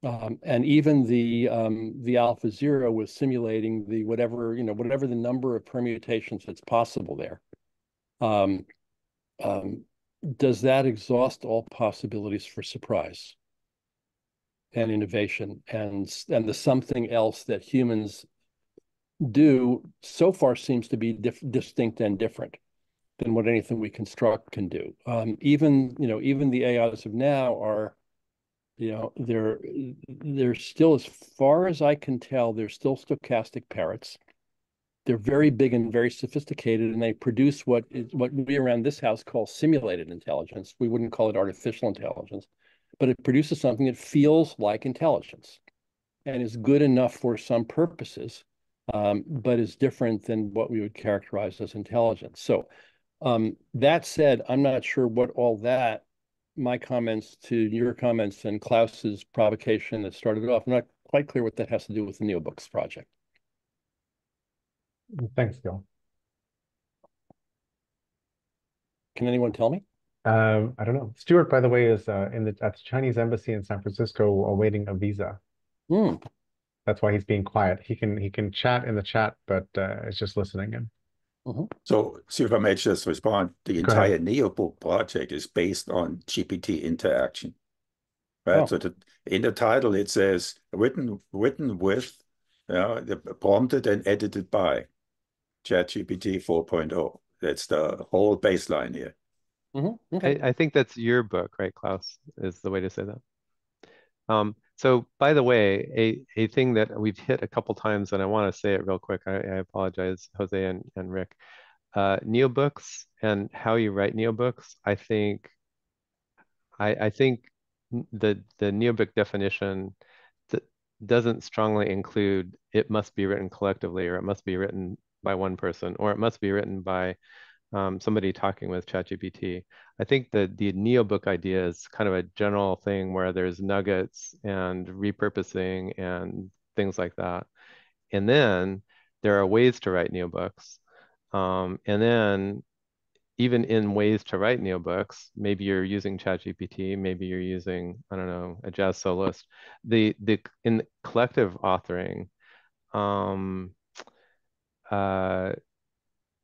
B: Um, and even the um, the AlphaZero was simulating the whatever you know whatever the number of permutations that's possible there. Um, um, does that exhaust all possibilities for surprise and innovation and and the something else that humans do so far seems to be distinct and different than what anything we construct can do. Um, even you know even the AIs of now are you know, they're they're still, as far as I can tell, they're still stochastic parrots. They're very big and very sophisticated, and they produce what is what we around this house call simulated intelligence. We wouldn't call it artificial intelligence, but it produces something that feels like intelligence and is good enough for some purposes, um, but is different than what we would characterize as intelligence. So um, that said, I'm not sure what all that my comments to your comments and Klaus's provocation that started it off. I'm not quite clear what that has to do with the NeoBooks project.
A: Thanks, Gil.
B: Can anyone tell me?
A: Um, I don't know. Stuart, by the way, is uh, in the at the Chinese embassy in San Francisco awaiting a visa.
B: Hmm.
A: That's why he's being quiet. He can he can chat in the chat, but uh, it's just listening in.
C: Mm-hmm. So, see if I may just respond. The entire NeoBook project is based on GPT interaction, right? Oh. So, the, in the title it says written written with, you know, the, prompted and edited by ChatGPT 4.0. That's the whole baseline here.
D: Mm-hmm. Okay. I, I, think that's your book, right, Klaus? Is the way to say that. Um, so, by the way, a, a thing that we've hit a couple times, and I want to say it real quick. I, I apologize, Jose and, and Rick. Uh, neobooks and how you write neobooks. I think, I, I think the the neobook definition doesn't strongly include it must be written collectively, or it must be written by one person, or it must be written by um, somebody talking with ChatGPT. I think that the NeoBook idea is kind of a general thing where there's nuggets and repurposing and things like that. And then there are ways to write NeoBooks. Um, and then even in ways to write NeoBooks, maybe you're using ChatGPT, maybe you're using, I don't know, a jazz soloist. The the in collective authoring, um, uh,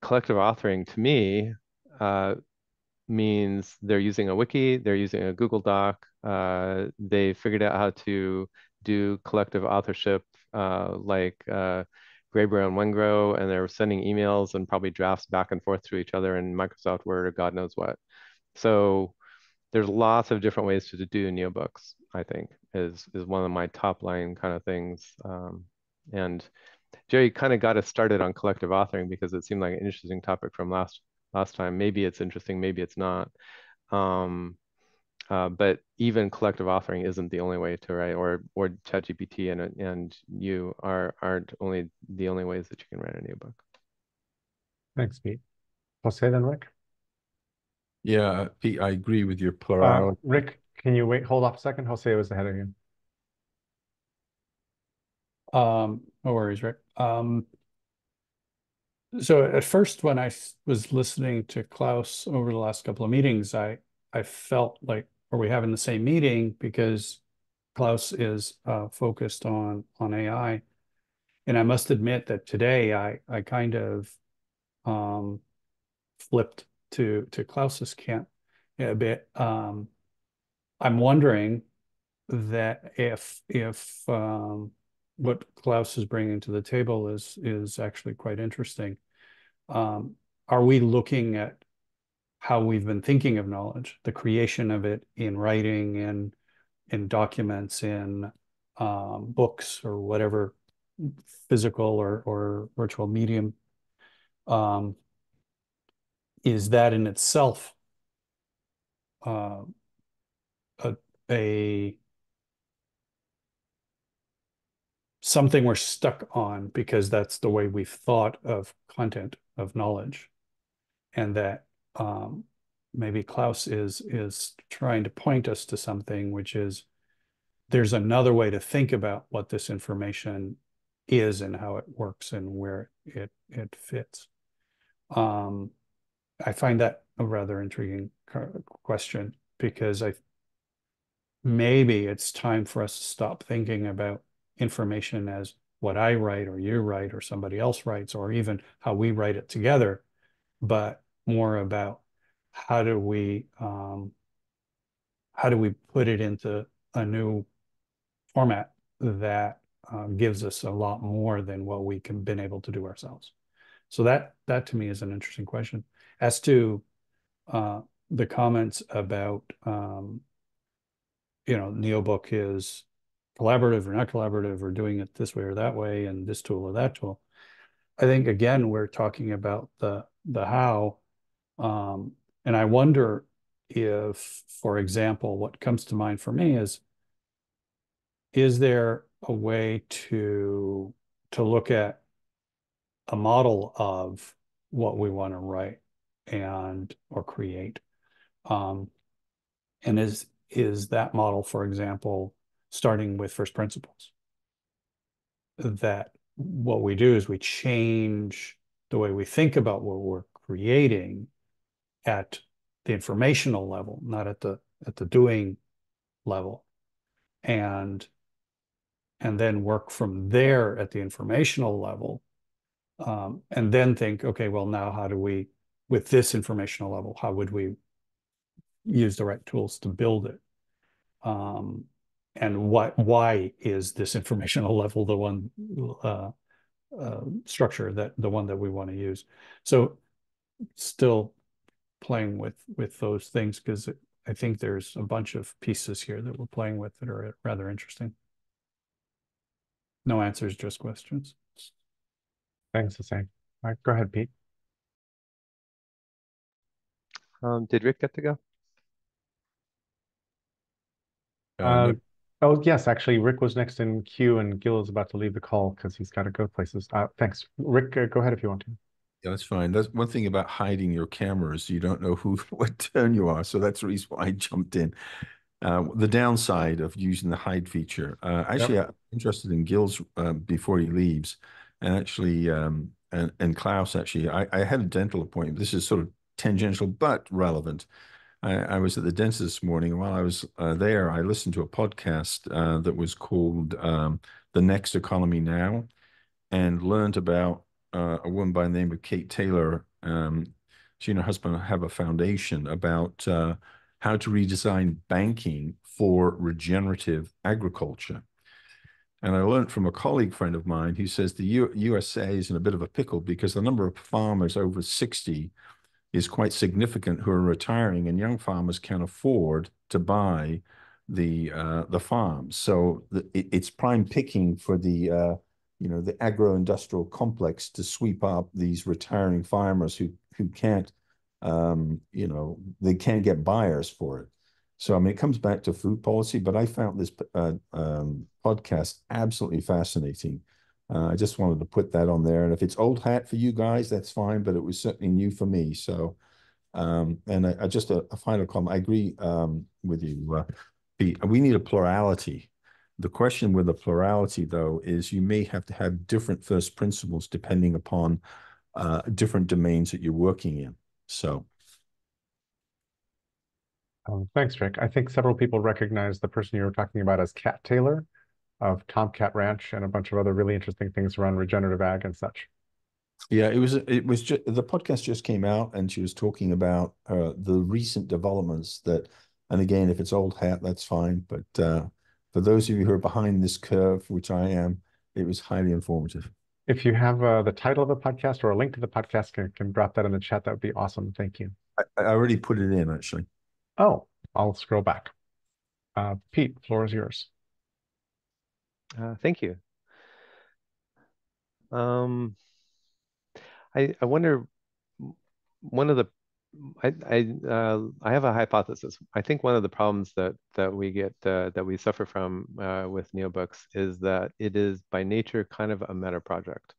D: collective authoring to me uh, means they're using a wiki, they're using a Google Doc, uh, they figured out how to do collective authorship uh, like uh, Graeber and Wengrow, and they're sending emails and probably drafts back and forth to each other in Microsoft Word or God knows what. So there's lots of different ways to do NeoBooks, I think, is, is one of my top line kind of things. Um, and Jerry kind of got us started on collective authoring because it seemed like an interesting topic from last last time. Maybe it's interesting, maybe it's not. Um, uh, but even collective authoring isn't the only way to write, or or ChatGPT and and you are aren't only the only ways that you can write a new book.
A: Thanks, Pete. Jose then Rick.
H: Yeah, Pete, I agree with your plurality.
A: Uh, Rick, can you wait? Hold off a second. Jose was ahead of you.
G: Um, no worries, Rick. Um, so at first, when I was listening to Klaus over the last couple of meetings, I I felt like are we having the same meeting because Klaus is uh, focused on on AI, and I must admit that today I I kind of um, flipped to to Klaus's camp a bit. Um, I'm wondering that if if um, what Klaus is bringing to the table is is actually quite interesting. Um, are we looking at how we've been thinking of knowledge, the creation of it in writing, in in documents, in um, books, or whatever physical or or virtual medium? Um, is that in itself uh, a, a something we're stuck on because that's the way we've thought of content of knowledge and that um, maybe Klaus is is trying to point us to something which is there's another way to think about what this information is and how it works and where it it fits. Um, I find that a rather intriguing question because I maybe it's time for us to stop thinking about information as what I write or you write or somebody else writes or even how we write it together, but more about how do we um, how do we put it into a new format that uh, gives us a lot more than what we can been able to do ourselves. So that that to me is an interesting question. As to uh, the comments about um, you know NeoBook is collaborative or not collaborative or doing it this way or that way and this tool or that tool. I think again we're talking about the the how, um, and I wonder if, for example, what comes to mind for me is is there a way to to look at a model of what we want to write and or create um, and is is that model for example starting with first principles. That what we do is we change the way we think about what we're creating at the informational level, not at the at the doing level. And and then work from there at the informational level. Um, and then think, okay, well, now how do we, with this informational level, how would we use the right tools to build it? Um, and what why is this informational level the one uh, uh, structure that the one that we want to use? So still playing with with those things because i think there's a bunch of pieces here that we're playing with that are rather interesting. No answers just questions.
A: Thanks the same all right go ahead pete.
D: Um, did rick get to go?
A: Uh, Oh, yes, actually, Rick was next in queue and Gil is about to leave the call because he's got to go places. Uh, thanks. Rick, uh, go ahead if you want to.
H: Yeah, that's fine. That's one thing about hiding your cameras. You don't know who, what turn you are. So that's the reason why I jumped in. Uh, the downside of using the hide feature. Uh, actually, yep. I'm interested in Gil's uh, before he leaves. And actually, um, and, and Klaus, actually, I, I had a dental appointment. This is sort of tangential, but relevant. I, I, was at the dentist this morning. While I was uh, there, I listened to a podcast uh, that was called um, "The Next Economy Now," and learned about uh, a woman by the name of Kate Taylor. Um, she and her husband have a foundation about uh, how to redesign banking for regenerative agriculture. And I learned from a colleague friend of mine who says the U USA is in a bit of a pickle because the number of farmers over 60 is quite significant who are retiring and young farmers can afford to buy the uh, the farms. So the, it, it's prime picking for the uh, you know the agro-industrial complex to sweep up these retiring farmers who who can't um, you know they can't get buyers for it. So I mean it comes back to food policy, but I found this uh, um, podcast absolutely fascinating uh, I just wanted to put that on there. And if it's old hat for you guys, that's fine, but it was certainly new for me. So, um, and I, I just a, a, final comment. I agree um, with you, uh. We need a plurality. The question with a plurality, though, is you may have to have different first principles depending upon uh, different domains that you're working in. So.
A: Um, thanks, Rick. I think several people recognize the person you were talking about as Kat Taylor of TomKat Ranch and a bunch of other really interesting things around regenerative ag and such.
H: Yeah, it was it was just the podcast just came out and she was talking about uh, the recent developments that and again if it's old hat that's fine but uh, for those of you who are behind this curve which I am it was highly informative.
A: If you have uh, the title of the podcast or a link to the podcast can, can drop that in the chat that would be awesome. Thank you.
H: I, I already put it in actually.
A: Oh, I'll scroll back. Uh, Pete, floor is yours.
D: Uh, thank you. Um, I I wonder one of the I I uh, I have a hypothesis. I think one of the problems that that we get uh, that we suffer from uh, with neobooks is that it is by nature kind of a meta project,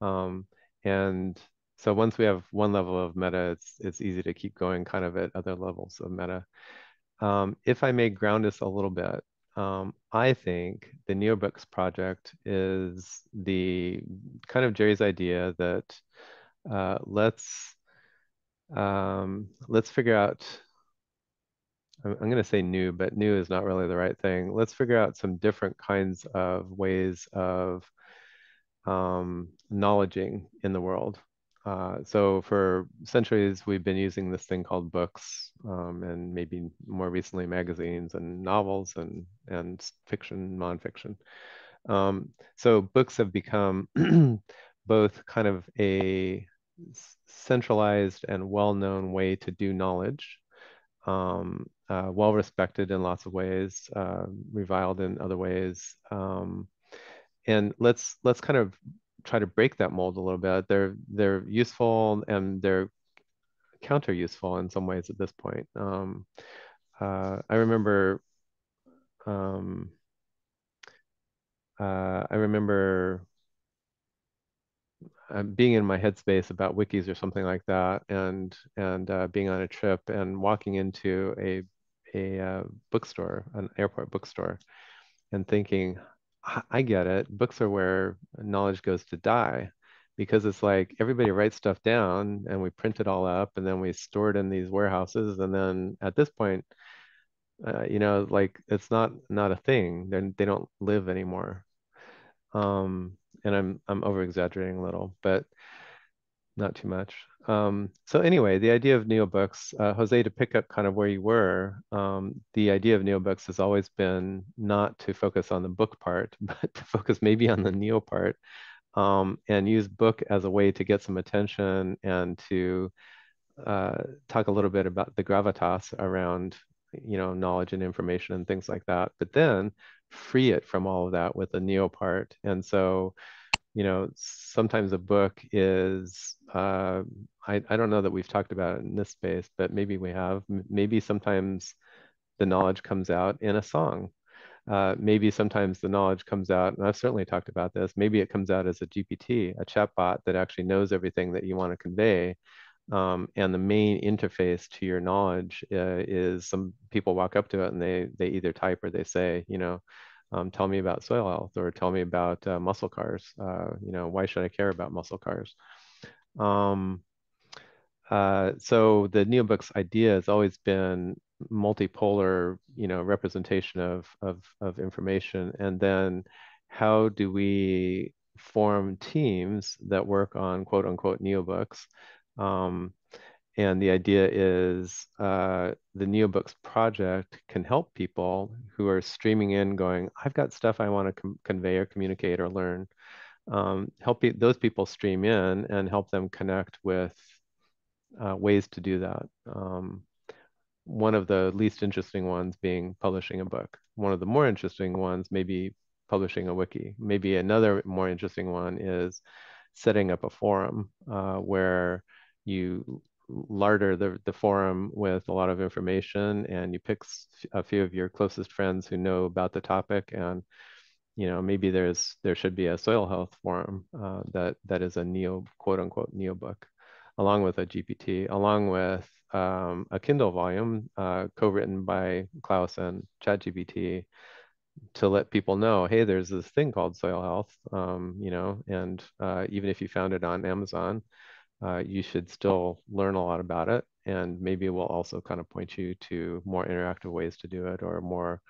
D: um, and so once we have one level of meta, it's it's easy to keep going kind of at other levels of meta. Um, if I may ground us a little bit, um, I think the Neobooks project is the kind of Jerry's idea that uh, let's um, let's figure out. I'm, going to say new, but new is not really the right thing. Let's figure out some different kinds of ways of um, knowledging in the world. Uh, so for centuries, we've been using this thing called books, um, and maybe more recently magazines and novels and and fiction, nonfiction. Um, so books have become both kind of a centralized and well-known way to do knowledge, um, uh, well respected in lots of ways, uh, reviled in other ways. Um, and let's let's kind of try to break that mold a little bit. They're they're useful and they're counter useful in some ways at this point. Um, uh, I remember um, uh, I remember uh, being in my headspace about wikis or something like that, and and uh, being on a trip and walking into a a uh, bookstore, an airport bookstore, and thinking, I get it. Books are where knowledge goes to die because it's like everybody writes stuff down and we print it all up and then we store it in these warehouses and then at this point uh, you know like it's not not a thing. They're, they don't live anymore. Um and i'm i'm over exaggerating a little but not too much um, so anyway, the idea of neobooks, uh, Jose, to pick up kind of where you were, um, the idea of neobooks has always been not to focus on the book part, but to focus maybe on the neo part um, and use book as a way to get some attention and to uh, talk a little bit about the gravitas around, you know, knowledge and information and things like that, but then free it from all of that with the neo part. And so you know, sometimes a book is, uh, I, I don't know that we've talked about it in this space, but maybe we have. Maybe sometimes the knowledge comes out in a song. Uh, maybe sometimes the knowledge comes out, and I've certainly talked about this. Maybe it comes out as a GPT, a chatbot that actually knows everything that you want to convey. Um, and the main interface to your knowledge uh, is some people walk up to it and they they either type or they say, you know, um, tell me about soil health or tell me about uh, muscle cars. Uh, you know, why should I care about muscle cars? Um, uh, so the NeoBooks idea has always been multipolar, you know, representation of, of, of information. And then how do we form teams that work on quote unquote NeoBooks? Um, and the idea is uh, the NeoBooks project can help people who are streaming in going, I've got stuff I want to convey or communicate or learn. Um, help those people stream in and help them connect with uh, ways to do that. Um, one of the least interesting ones being publishing a book. One of the more interesting ones maybe publishing a wiki. Maybe another more interesting one is setting up a forum uh, where you larder the, the forum with a lot of information and you pick a few of your closest friends who know about the topic and you know maybe there's there should be a soil health forum uh, that that is a neo quote unquote neo book along with a gpt along with um, a kindle volume uh, co-written by klaus and chatgpt to let people know hey there's this thing called soil health um, you know and uh, even if you found it on amazon uh, you should still learn a lot about it. And maybe we'll also kind of point you to more interactive ways to do it or more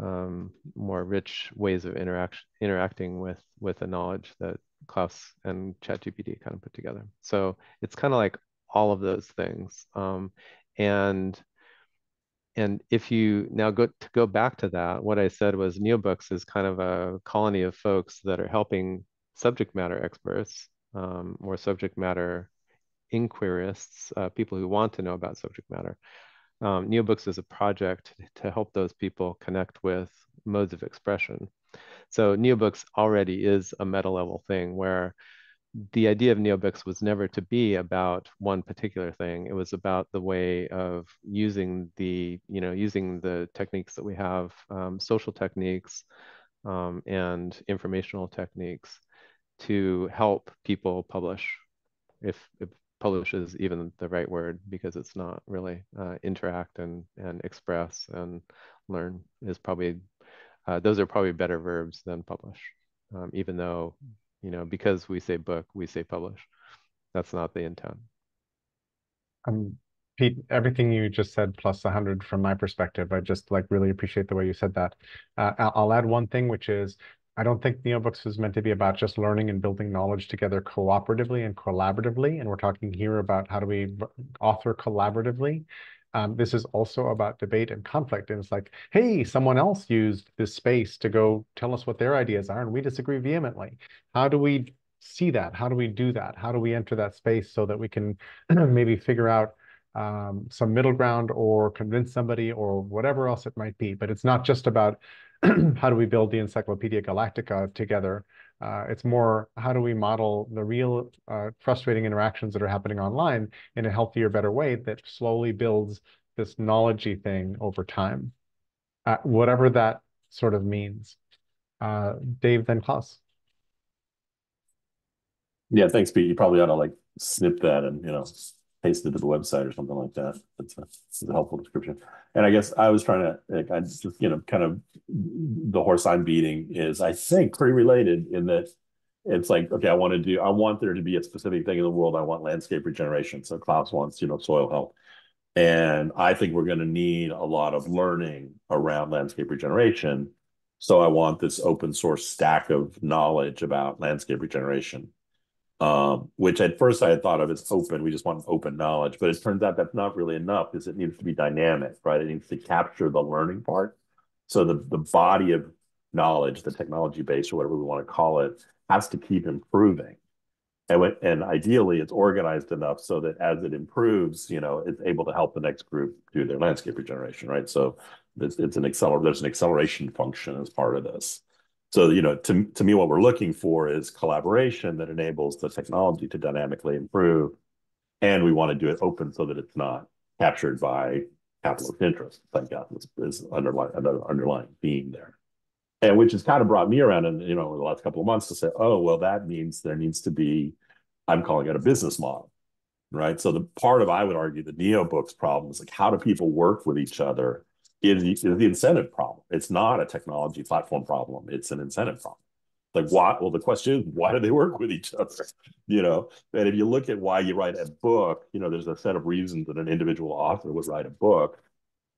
D: um, more rich ways of interaction interacting with with the knowledge that Klaus and ChatGPT kind of put together. So it's kind of like all of those things. Um, and and if you now go to go back to that, what I said was NeoBooks is kind of a colony of folks that are helping subject matter experts um, or subject matter inquirists, uh, people who want to know about subject matter. Um, NeoBooks is a project to help those people connect with modes of expression. So NeoBooks already is a meta level thing where the idea of NeoBooks was never to be about one particular thing. It was about the way of using the, you know, using the techniques that we have, um, social techniques um, and informational techniques to help people publish. If, if publish is even the right word because it's not really uh, interact and and express and learn is probably uh, those are probably better verbs than publish. Um, even though you know, because we say book, we say publish. That's not the intent.
A: Um, Pete, everything you just said plus 100 from my perspective, I just like really appreciate the way you said that. Uh, I'll add one thing, which is I don't think NeoBooks is meant to be about just learning and building knowledge together cooperatively and collaboratively. And we're talking here about how do we author collaboratively. Um, this is also about debate and conflict. And it's like, hey, someone else used this space to go tell us what their ideas are, and we disagree vehemently. How do we see that? How do we do that? How do we enter that space so that we can maybe figure out um, some middle ground or convince somebody or whatever else it might be? But it's not just about how do we build the Encyclopedia Galactica together uh, it's more how do we model the real uh, frustrating interactions that are happening online in a healthier, better way that slowly builds this knowledgey thing over time, uh, whatever that sort of means. Uh, Dave, then Klaus.
E: Yeah, thanks, Pete. You probably ought to like snip that and you know to the website or something like that. That's a, that's a helpful description. And I guess I was trying to, like, I just, you know, kind of the horse I'm beating is, I think, pretty related in that it's like, okay, I want to do, I want there to be a specific thing in the world. I want landscape regeneration. So Klaus wants, you know, soil health. And I think we're going to need a lot of learning around landscape regeneration. So I want this open source stack of knowledge about landscape regeneration um, which at first I had thought of as open. We just want open knowledge, but it turns out that's not really enough because it needs to be dynamic, right? It needs to capture the learning part. So the, the body of knowledge, the technology base or whatever we want to call it, has to keep improving. And, when, and ideally it's organized enough so that as it improves, you know, it's able to help the next group do their landscape regeneration, right? So it's, it's an acceler there's an acceleration function as part of this. So, you know, to, to me, what we're looking for is collaboration that enables the technology to dynamically improve. And we want to do it open so that it's not captured by capitalist interest. Thank God is, is underlying, underlying being there. And which has kind of brought me around in, you know, the last couple of months to say, oh, well, that means there needs to be, I'm calling it a business model, right? So the part of, I would argue, the neo books problem is like, how do people work with each other is the, is the incentive problem. It's not a technology platform problem. It's an incentive problem. Like why? Well, the question is, why do they work with each other? You know, and if you look at why you write a book, you know, there's a set of reasons that an individual author would write a book.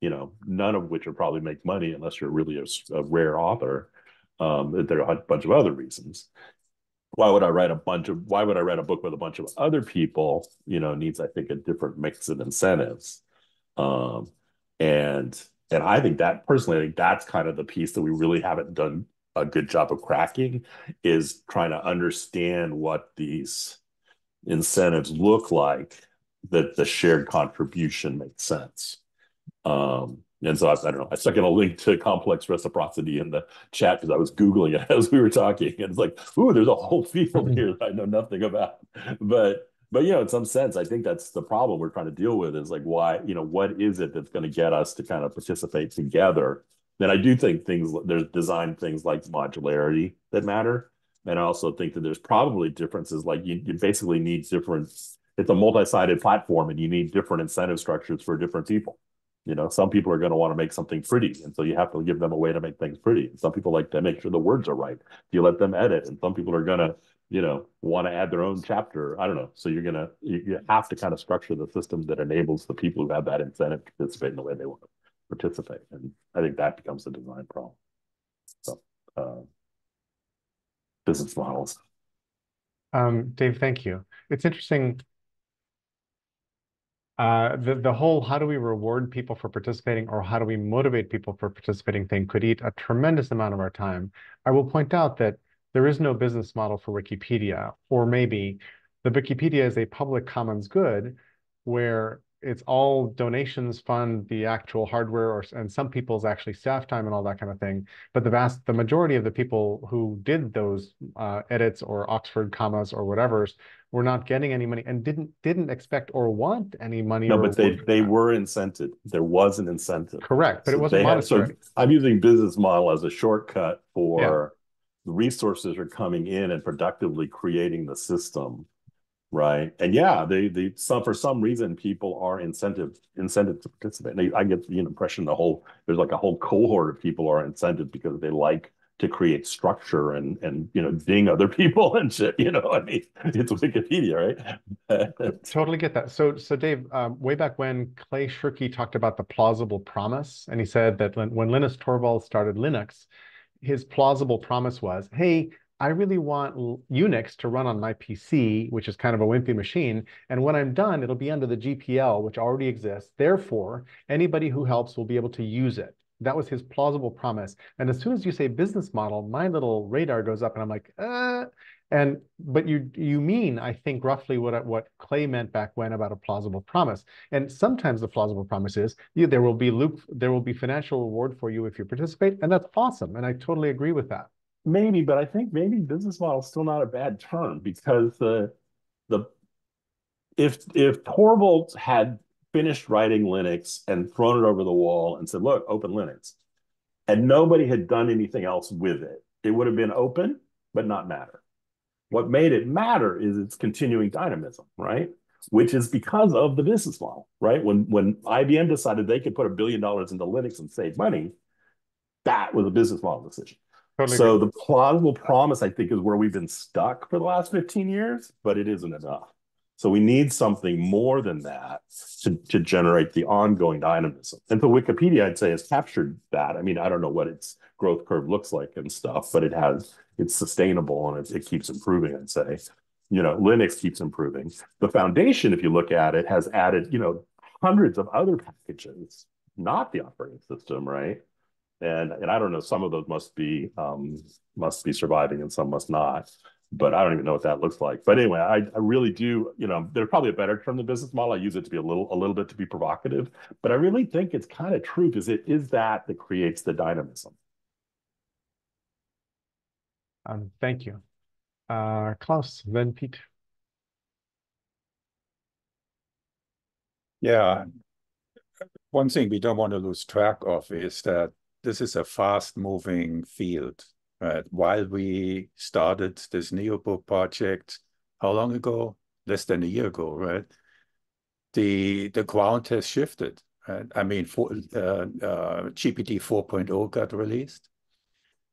E: You know, none of which would probably make money unless you're really a, a rare author. Um, there are a bunch of other reasons. Why would I write a bunch of? Why would I write a book with a bunch of other people? You know, needs I think a different mix of incentives. Um, and and I think that personally, I think that's kind of the piece that we really haven't done a good job of cracking is trying to understand what these incentives look like that the shared contribution makes sense. Um, and so I, I, don't know. I stuck in a link to complex reciprocity in the chat because I was googling it as we were talking, and it's like, ooh, there's a whole field here that I know nothing about. But but you know, in some sense, I think that's the problem we're trying to deal with is like why, you know, what is it that's going to get us to kind of participate together? And I do think things there's design things like modularity that matter. And I also think that there's probably differences like you, you basically need different, it's a multi-sided platform and you need different incentive structures for different people. You know, some people are going to want to make something pretty. And so you have to give them a way to make things pretty. Some people like to make sure the words are right. You let them edit. And some people are going to you know, want to add their own chapter. I don't know. So you're gonna you, you have to kind of structure the system that enables the people who have that incentive to participate in the way they want to participate. And I think that becomes the design problem. So uh, business models.
A: Um, Dave, thank you. It's interesting. Uh, the, the whole how do we reward people for participating or how do we motivate people for participating thing could eat a tremendous amount of our time. I will point out that there is no business model for Wikipedia, or maybe the Wikipedia is a public commons good where it's all donations fund the actual hardware or and some people's actually staff time and all that kind of thing but the vast the majority of the people who did those uh, edits or oxford commas or whatever's were not getting any money and didn't didn't expect or want any money
E: no but they they were incented there was an incentive
A: correct but so it wasn't monetary.
E: Had, so i'm using business model as a shortcut for yeah. The resources are coming in and productively creating the system right? And yeah they they some for some reason people are incentive incentive to participate. And i get the impression the whole there's like a whole cohort of people are incentive because they like to create structure and and you know ding other people and shit you know i mean it's wikipedia
A: right? Totally get that. So so dave um, way back when clay shirky talked about the plausible promise and he said that when, when linus torvalds started linux his plausible promise was hey I really want Unix to run on my PC, which is kind of a wimpy machine. And when I'm done, it'll be under the GPL, which already exists. Therefore, anybody who helps will be able to use it. That was his plausible promise. And as soon as you say business model, my little radar goes up and I'm like, uh, and but you you mean I think roughly what what Clay meant back when about a plausible promise. And sometimes the plausible promise is you, there will be loop there will be financial reward for you if you participate, and that's awesome. And I totally agree with that.
E: Maybe, but I think maybe business model is still not a bad term because the the if if Torvalds had finished writing Linux and thrown it over the wall and said, "Look, open Linux," and nobody had done anything else with it, it would have been open but not matter. What made it matter is its continuing dynamism, right? Which is because of the business model, right? When when IBM decided they could put a billion dollars into Linux and save money, that was a business model decision. Totally so agree. the plausible promise, I think, is where we've been stuck for the last 15 years, but it isn't enough. So we need something more than that to, to generate the ongoing dynamism. And so Wikipedia, I'd say, has captured that. I mean, I don't know what its growth curve looks like and stuff, but it has, it's sustainable and it, it keeps improving, I'd say. You know, Linux keeps improving. The foundation, if you look at it, has added, you know, hundreds of other packages, not the operating system, right? and and I don't know. Some of those must be um, must be surviving, and some must not. But I don't even know what that looks like. But anyway, I, I really do. You know, there's probably a better term than business model. I use it to be a little a little bit to be provocative, but I really think it's kind of true because it is that that creates the dynamism.
A: Um, thank you, uh, Klaus. Then Pete.
C: Yeah, one thing we don't want to lose track of is that this is a fast-moving field. Right? While we started this NeoBook project, how long ago? Less than a year ago, right? The the ground has shifted. Right? I mean, for, uh, uh, GPT 4.0 got released.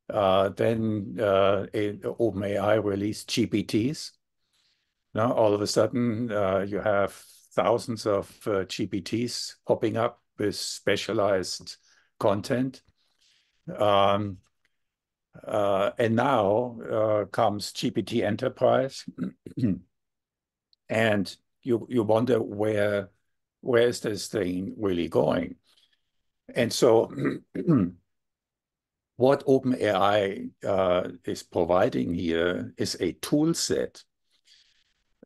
C: Uh, then uh, OpenAI released GPTs. Now all of a sudden uh, you have thousands of GPTs popping up with specialized content. Um, and now comes GPT Enterprise, and you you wonder where where is this thing really going? And so, what OpenAI uh, is providing here is a tool set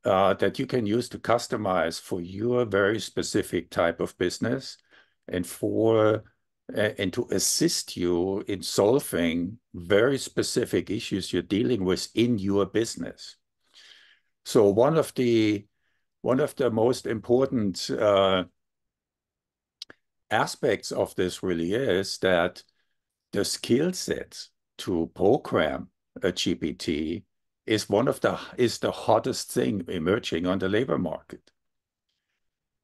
C: uh, that you can use to customize for your very specific type of business and for and to assist you in solving very specific issues you're dealing with in your business. So one of the one of the most important uh, aspects of this really is that the skill set to program a GPT is one of the is the hottest thing emerging on the labor market.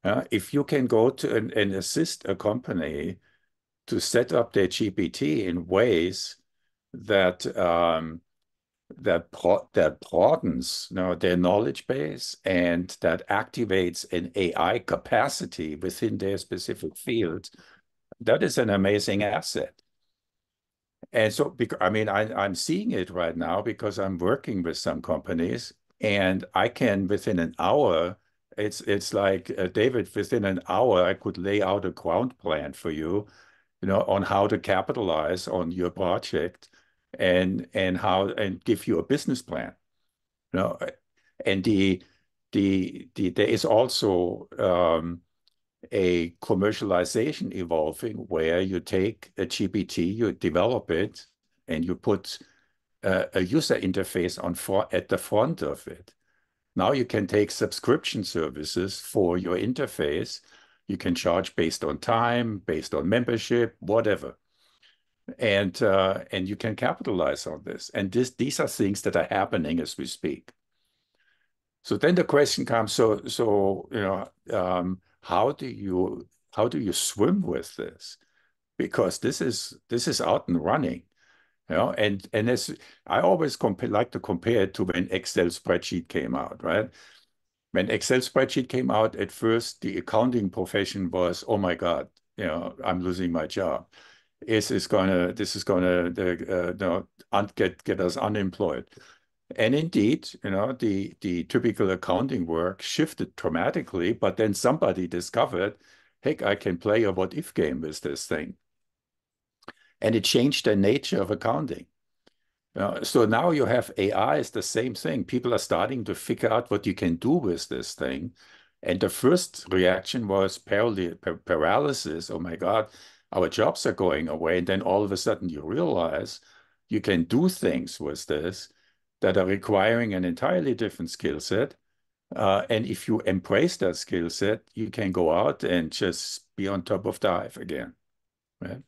C: Uh, if you can go to and, and assist a company to set up their GPT in ways that um, that pro that broadens you know, their knowledge base and that activates an AI capacity within their specific field, that is an amazing asset. And so, because I mean, I, I'm seeing it right now because I'm working with some companies, and I can within an hour. It's it's like uh, David. Within an hour, I could lay out a ground plan for you, you know, on how to capitalize on your project, and and how and give you a business plan. You know, and the the the there is also um, a commercialization evolving where you take a GPT, you develop it, and you put a, a user interface on for, at the front of it. Now you can take subscription services for your interface. You can charge based on time, based on membership, whatever. And uh, and you can capitalize on this. And this these are things that are happening as we speak. So then the question comes: so so you know um, how do you how do you swim with this? Because this is this is out and running. You know, and and as I always compare, like to compare it to when Excel spreadsheet came out, right? When Excel spreadsheet came out, at first the accounting profession was, oh my God, you know, I'm losing my job. Is is gonna this is gonna uh, know, get get us unemployed. And indeed, you know, the, the typical accounting work shifted dramatically, but then somebody discovered, heck, I can play a what if game with this thing. And it changed the nature of accounting. Uh, so now you have AI is the same thing. People are starting to figure out what you can do with this thing. And the first reaction was paralysis. Oh my God, our jobs are going away. And then all of a sudden you realize you can do things with this that are requiring an entirely different skill set. Uh, and if you embrace that skill set, you can go out and just be on top of hive again, right?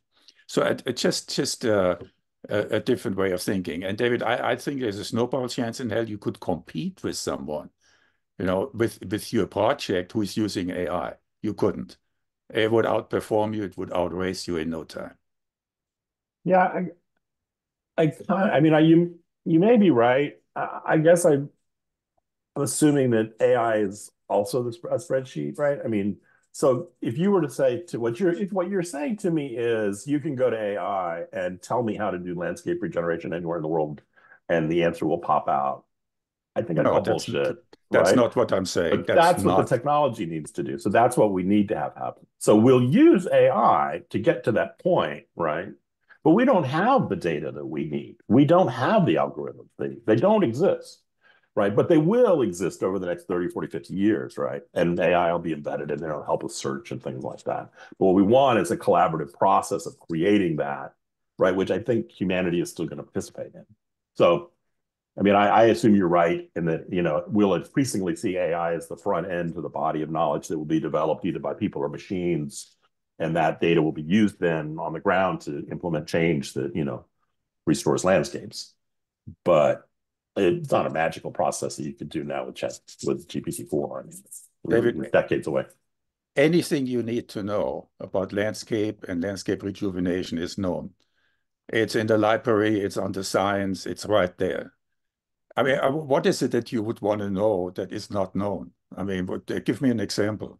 C: So it, it just just uh, a, a, different way of thinking. And David, I, I think there's a snowball chance in hell you could compete with someone, you know, with with your project who is using AI. You couldn't. It would outperform you. It would outrace you in no time.
E: Yeah, I, I, I mean, I you you may be right. I guess I'm assuming that AI is also a spreadsheet, right? I mean, so if you were to say to what you're if what you're saying to me is you can go to AI and tell me how to do landscape regeneration anywhere in the world, and the answer will pop out. I think I no,
C: that's, bullshit. That's right? not what I'm saying.
E: That's, that's not... what the technology needs to do. So that's what we need to have happen. So we'll use AI to get to that point, right? But we don't have the data that we need. We don't have the algorithms. They, they don't exist, right? But they will exist over the next 30, 40, 50 years, right? And AI will be embedded in there, it'll help with search and things like that. But what we want is a collaborative process of creating that, right? Which I think humanity is still going to participate in. So, I mean, I, I assume you're right in that, you know, we'll increasingly see AI as the front end to the body of knowledge that will be developed either by people or machines and that data will be used then on the ground to implement change that you know restores landscapes. But it's not a magical process that you could do now with chat with gpt-4 I mean, David, decades away.
C: Anything you need to know about landscape and landscape rejuvenation is known. It's in the library it's on the science it's right there. I mean uh, what is it that you would want to know that is not known? I mean give me an example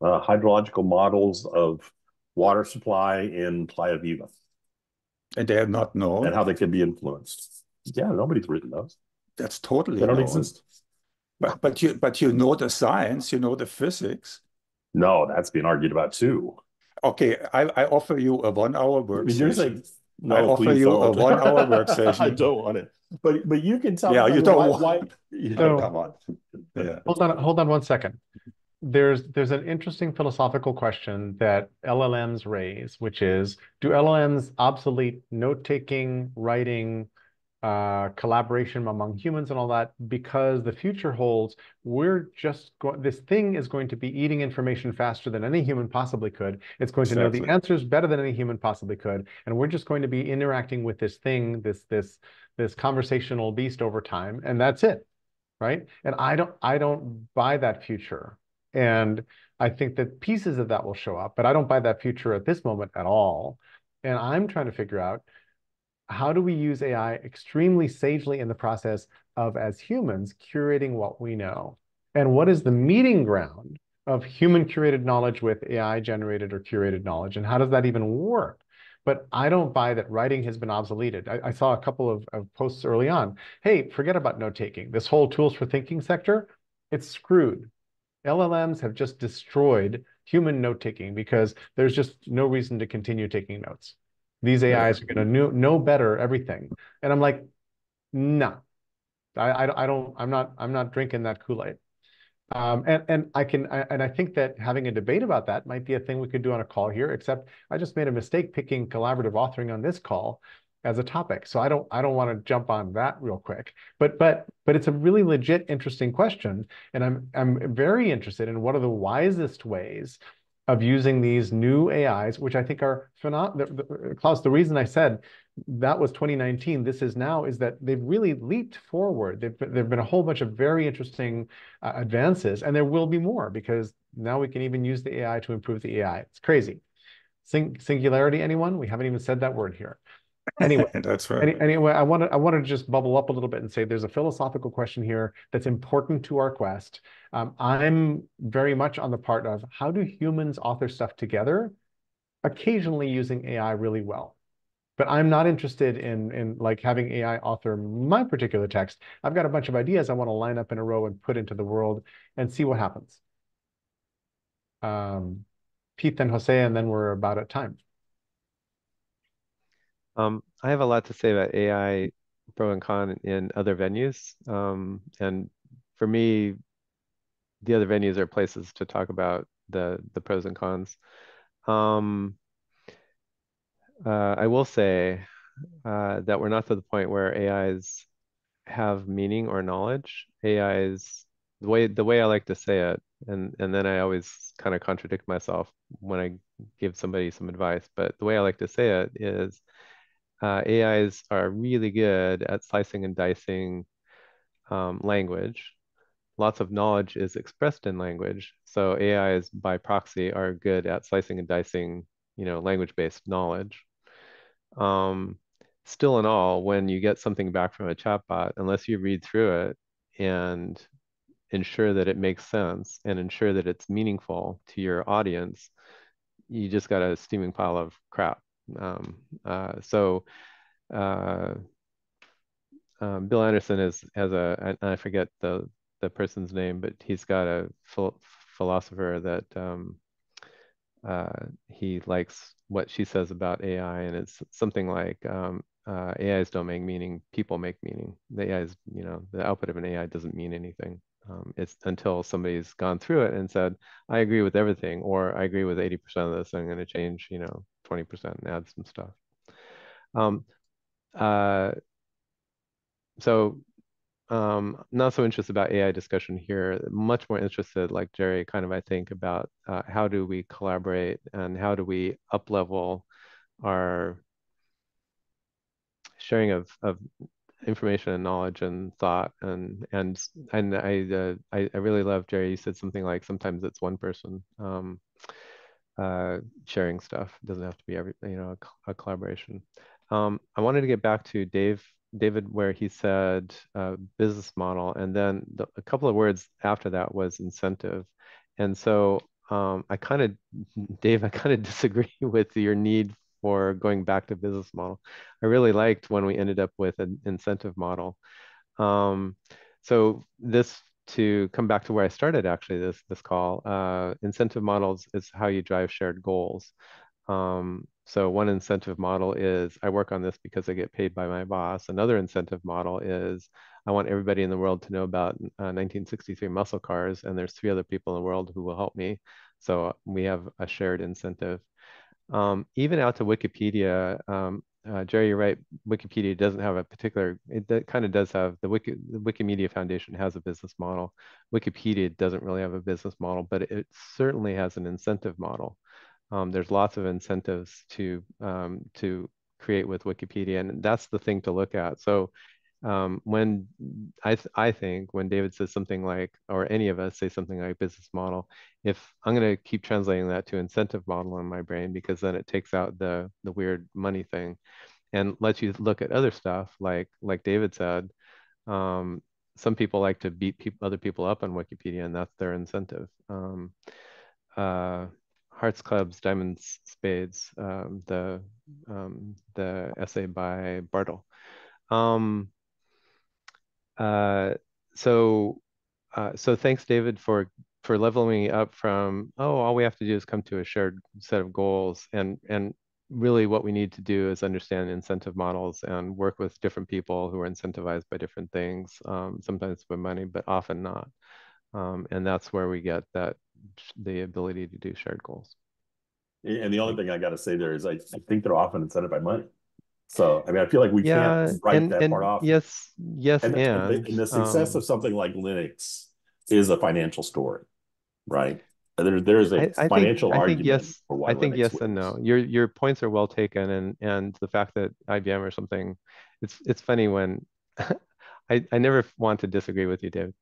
E: uh, hydrological models of water supply in Playa Viva.
C: And they are not known.
E: And how they can be influenced. Yeah, nobody's written those.
C: That's totally
E: They don't known. exist.
C: But but you but you know the science, you know the physics.
E: No, that's being argued about too.
C: Okay, I, I offer you a one hour work I mean, you're saying,
E: no, I offer you don't. a
C: one hour work session.
E: I don't want it. But but you can tell
C: yeah, you don't why, want
E: why, you know, come on.
A: Yeah. Hold on, hold on one second there's there's an interesting philosophical question that LLMs raise, which is, do LLMs obsolete note-taking, writing, uh, collaboration among humans and all that because the future holds we're just going this thing is going to be eating information faster than any human possibly could. It's going exactly. to know the answers better than any human possibly could. And we're just going to be interacting with this thing this this this conversational beast over time and that's it right? And i don't i don't buy that future and I think that pieces of that will show up, but I don't buy that future at this moment at all. And I'm trying to figure out how do we use AI extremely sagely in the process of, as humans, curating what we know? And what is the meeting ground of human curated knowledge with AI generated or curated knowledge? And how does that even work? But I don't buy that writing has been obsoleted. I, I saw a couple of, of posts early on. Hey, forget about note taking. This whole tools for thinking sector, it's screwed. LLMs have just destroyed human note taking because there's just no reason to continue taking notes. These AIs are going to know, know better everything. And I'm like, no, I, I, I don't, I'm not, I'm not drinking that Kool-Aid. Um, and, and I can, I, and I think that having a debate about that might be a thing we could do on a call here, except I just made a mistake picking collaborative authoring on this call as a topic. So I don't, I don't want to jump on that real quick, but, but, but it's a really legit, interesting question. And I'm, I'm very interested in what are the wisest ways of using these new AIs, which I think are phenomenal. Klaus, the reason I said that was 2019, this is now, is that they've really leaped forward. There have been a whole bunch of very interesting uh, advances, and there will be more because now we can even use the AI to improve the AI. It's crazy. Sing singularity, anyone? We haven't even said that word here. Anyway,
C: that's right.
A: Any, anyway, I wanted I wanted to just bubble up a little bit and say there's a philosophical question here that's important to our quest. Um, I'm very much on the part of how do humans author stuff together, occasionally using AI really well. But I'm not interested in in like having AI author my particular text. I've got a bunch of ideas I want to line up in a row and put into the world and see what happens. Um, Pete and Jose, and then we're about at time.
D: Um, I have a lot to say about AI pro and con in other venues. Um, and for me, the other venues are places to talk about the the pros and cons. Um, uh, I will say uh, that we're not to the point where AIs have meaning or knowledge. AIs, the way the way I like to say it, and and then I always kind of contradict myself when I give somebody some advice. But the way I like to say it is uh, AIs are really good at slicing and dicing um, language. Lots of knowledge is expressed in language. So AIs by proxy are good at slicing and dicing, you know, language-based knowledge. Um, still in all, when you get something back from a chatbot, unless you read through it and ensure that it makes sense and ensure that it's meaningful to your audience, you just got a steaming pile of crap. Um, uh, so uh, um, Bill Anderson is has a I, I forget the the person's name, but he's got a ph philosopher that um, uh, he likes what she says about AI, and it's something like um, uh, AIs don't make meaning, people make meaning. The AI is, you know, the output of an AI doesn't mean anything. Um, it's until somebody's gone through it and said, I agree with everything, or I agree with 80% of this, I'm going to change, you know, 20% and add some stuff. Um, uh, so um, not so interested about AI discussion here, much more interested, like Jerry, kind of, I think, about uh, how do we collaborate and how do we up-level our sharing of, of information and knowledge and thought and and and I uh, I, I really love Jerry. You said something like sometimes it's one person um, uh, sharing stuff. It doesn't have to be every you know a, a collaboration. Um, I wanted to get back to Dave David where he said uh, business model, and then the, a couple of words after that was incentive, and so um, I kind of Dave, I kind of disagree with your need for going back to business model. I really liked when we ended up with an incentive model. Um, so this to come back to where I started actually this this call, uh, incentive models is how you drive shared goals. Um, so one incentive model is I work on this because I get paid by my boss. Another incentive model is I want everybody in the world to know about uh, 1963 muscle cars, and there's three other people in the world who will help me. So we have a shared incentive. Um, even out to Wikipedia, um, uh, Jerry, you're right. Wikipedia doesn't have a particular. It kind of does have the Wiki the Wikimedia Foundation has a business model. Wikipedia doesn't really have a business model, but it certainly has an incentive model. Um, there's lots of incentives to um, to create with Wikipedia, and that's the thing to look at. So um, when I, th I think when David says something like, or any of us say something like business model, if I'm going to keep translating that to incentive model in my brain, because then it takes out the, the weird money thing. and lets you look at other stuff like like David said. Um, some people like to beat pe other people up on Wikipedia, and that's their incentive. Um, uh, Hearts, Clubs, Diamonds, Spades, um, the um, the essay by Bartle. Um, uh, so uh, so thanks, David, for for leveling up from oh, all we have to do is come to a shared set of goals, and and really what we need to do is understand incentive models and work with different people who are incentivized by different things, um, sometimes by money, but often not. Um, and that's where we get that the ability to do shared goals.
E: And the only thing I got to say there is I, I think they're often incented by money. So I mean, I feel like we
D: yeah,
E: can't write
D: and,
E: that
D: and
E: part off.
D: Yes, yes, and,
E: and, and, the success
D: um,
E: of something like Linux is a financial story, right? There, there is a
D: I,
E: financial
D: I think,
E: argument
D: I think yes,
E: for why
D: I think
E: Linux
D: yes
E: wins.
D: and no. Your your points are well taken, and and the fact that IBM or something, it's it's funny when I I never want to disagree with you, David.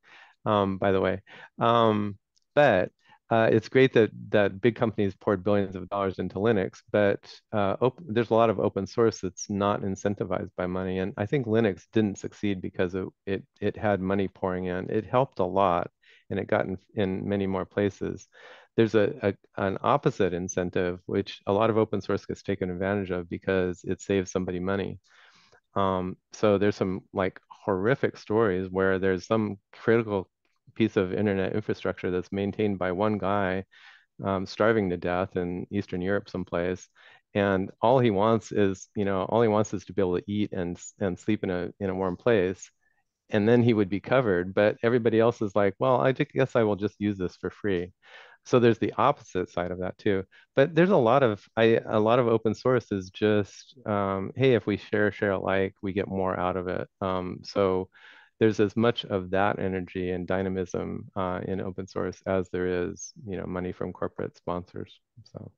D: Um, by the way, um, but uh, it's great that that big companies poured billions of dollars into Linux, but uh, there's a lot of open source that's not incentivized by money, and I think Linux didn't succeed because it it, it had money pouring in. It helped a lot, and it got in, in many more places. There's a, a, an opposite incentive, which a lot of open source gets taken advantage of because it saves somebody money. Um, so there's some like horrific stories where there's some critical piece of internet infrastructure that's maintained by one guy um, starving to death in Eastern Europe someplace. And all he wants is, you know, all he wants is to be able to eat and and sleep in a in a warm place and then he would be covered. But everybody else is like, well, I guess I will just use this for free. So there's the opposite side of that too. But there's a lot of I a lot of open source is just um, hey, if we share share alike, we get more out of it. Um, so there's as much of that energy and dynamism uh, in open source as there is, you know, money from corporate sponsors. So.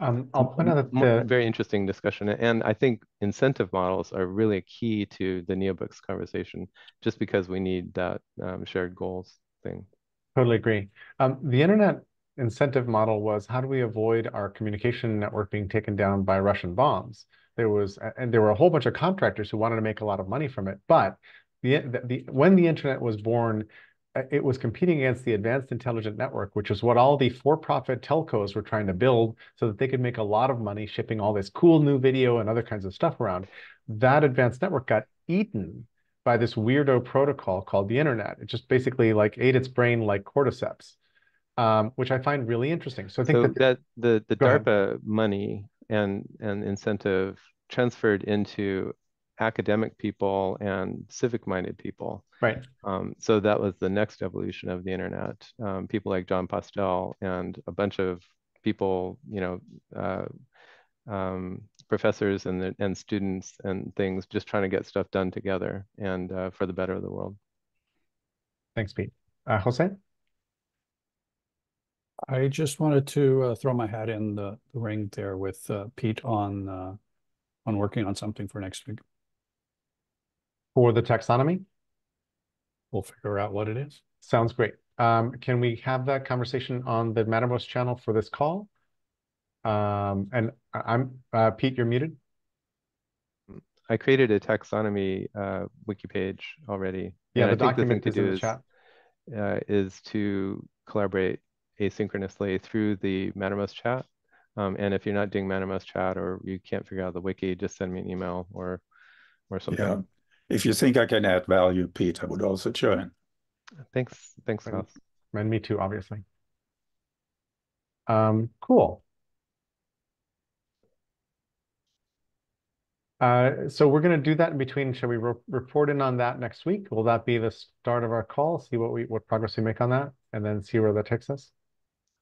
A: Um, I'll point out that the
D: very interesting discussion, and I think incentive models are really a key to the NeoBooks conversation, just because we need that um, shared goals thing.
A: Totally agree. Um, the internet incentive model was how do we avoid our communication network being taken down by Russian bombs? There was, and there were a whole bunch of contractors who wanted to make a lot of money from it. But the, the, when the internet was born, uh, it was competing against the Advanced Intelligent Network, which is what all the for-profit telcos were trying to build so that they could make a lot of money shipping all this cool new video and other kinds of stuff around. That advanced network got eaten by this weirdo protocol called the internet. It just basically like ate its brain like cordyceps, um, which I find really interesting. So I think
D: so
A: that,
D: that the the
A: Go ahead.
D: DARPA money and and incentive transferred into academic people and civic minded people.
A: right.
D: Um, so that was the next evolution of the internet. Um, people like Jon Postel and a bunch of people, you know, uh, um, professors and the, and students and things, just trying to get stuff done together and uh, for the better of the world.
A: Thanks, Pete. Uh, Jose?
G: I just wanted to uh, throw my hat in the, the ring there with uh, Pete on uh, on working on something for next week.
A: For the taxonomy?
G: We'll figure out what it is.
A: Sounds great. Um, can we have that conversation on the Mattermost channel for this call? Um, and I- I'm, uh, Pete, you're muted.
D: I created a taxonomy uh, wiki page already.
A: Yeah,
D: and
A: the
D: I think the thing
A: document
D: to
A: is in
D: do
A: the
D: is,
A: chat.
D: uh, is to collaborate asynchronously through the Mattermost chat. Um, and if you're not doing Mattermost chat or you can't figure out the wiki, just send me an email or or something.
C: Yeah. If you think I can add value, Pete, I would also join.
D: Thanks, thanks,
A: Right.
D: Klaus.
A: And me too, obviously. Um, cool. Uh, so we're going to do that in between. Shall we re report in on that next week? Will that be the start of our call? See what we what progress we make on that, and then see where that takes us.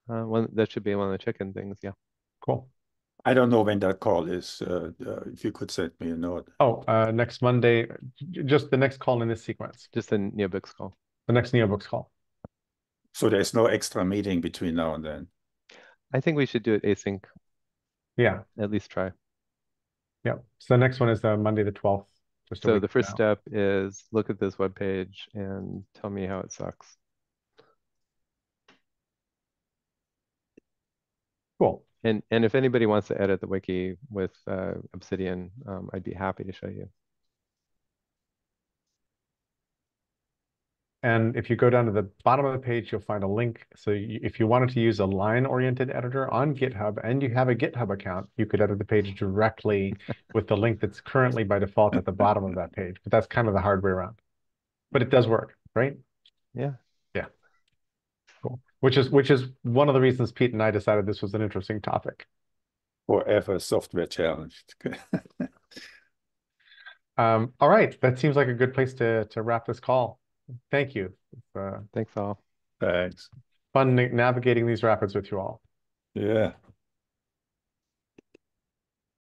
D: Uh, one that should be one of the chicken things. Yeah.
A: Cool.
C: I don't know when that call is. Uh, uh, if you could send me a note.
A: Oh, uh, next Monday, j- just the next call in this sequence,
D: Just a NeoBooks call.
A: the next NeoBooks call.
C: So there's no extra meeting between now and then.
D: I think we should do it async.
A: Yeah,
D: At least try.
A: yeah. So the next one is uh, Monday, the twelfth. Just
D: So the first
A: now.
D: step is look at this web page and tell me how it sucks.
A: Cool.
D: And and if anybody wants to edit the wiki with uh, Obsidian, um, I'd be happy to show you.
A: And if you go down to the bottom of the page, you'll find a link. So you, if you wanted to use a line-oriented editor on GitHub and you have a GitHub account, you could edit the page directly with the link that's currently by default at the bottom of that page. But that's kind of the hard way around. But it does work, right?
D: Yeah.
A: Yeah. Cool. Which is which is one of the reasons Pete and I decided this was an interesting topic.
C: Forever software challenged.
A: Um, all right, that seems like a good place to to wrap this call. Thank you. Uh,
D: Thanks all.
C: Thanks.
A: fun navigating these rapids with you all.
C: Yeah.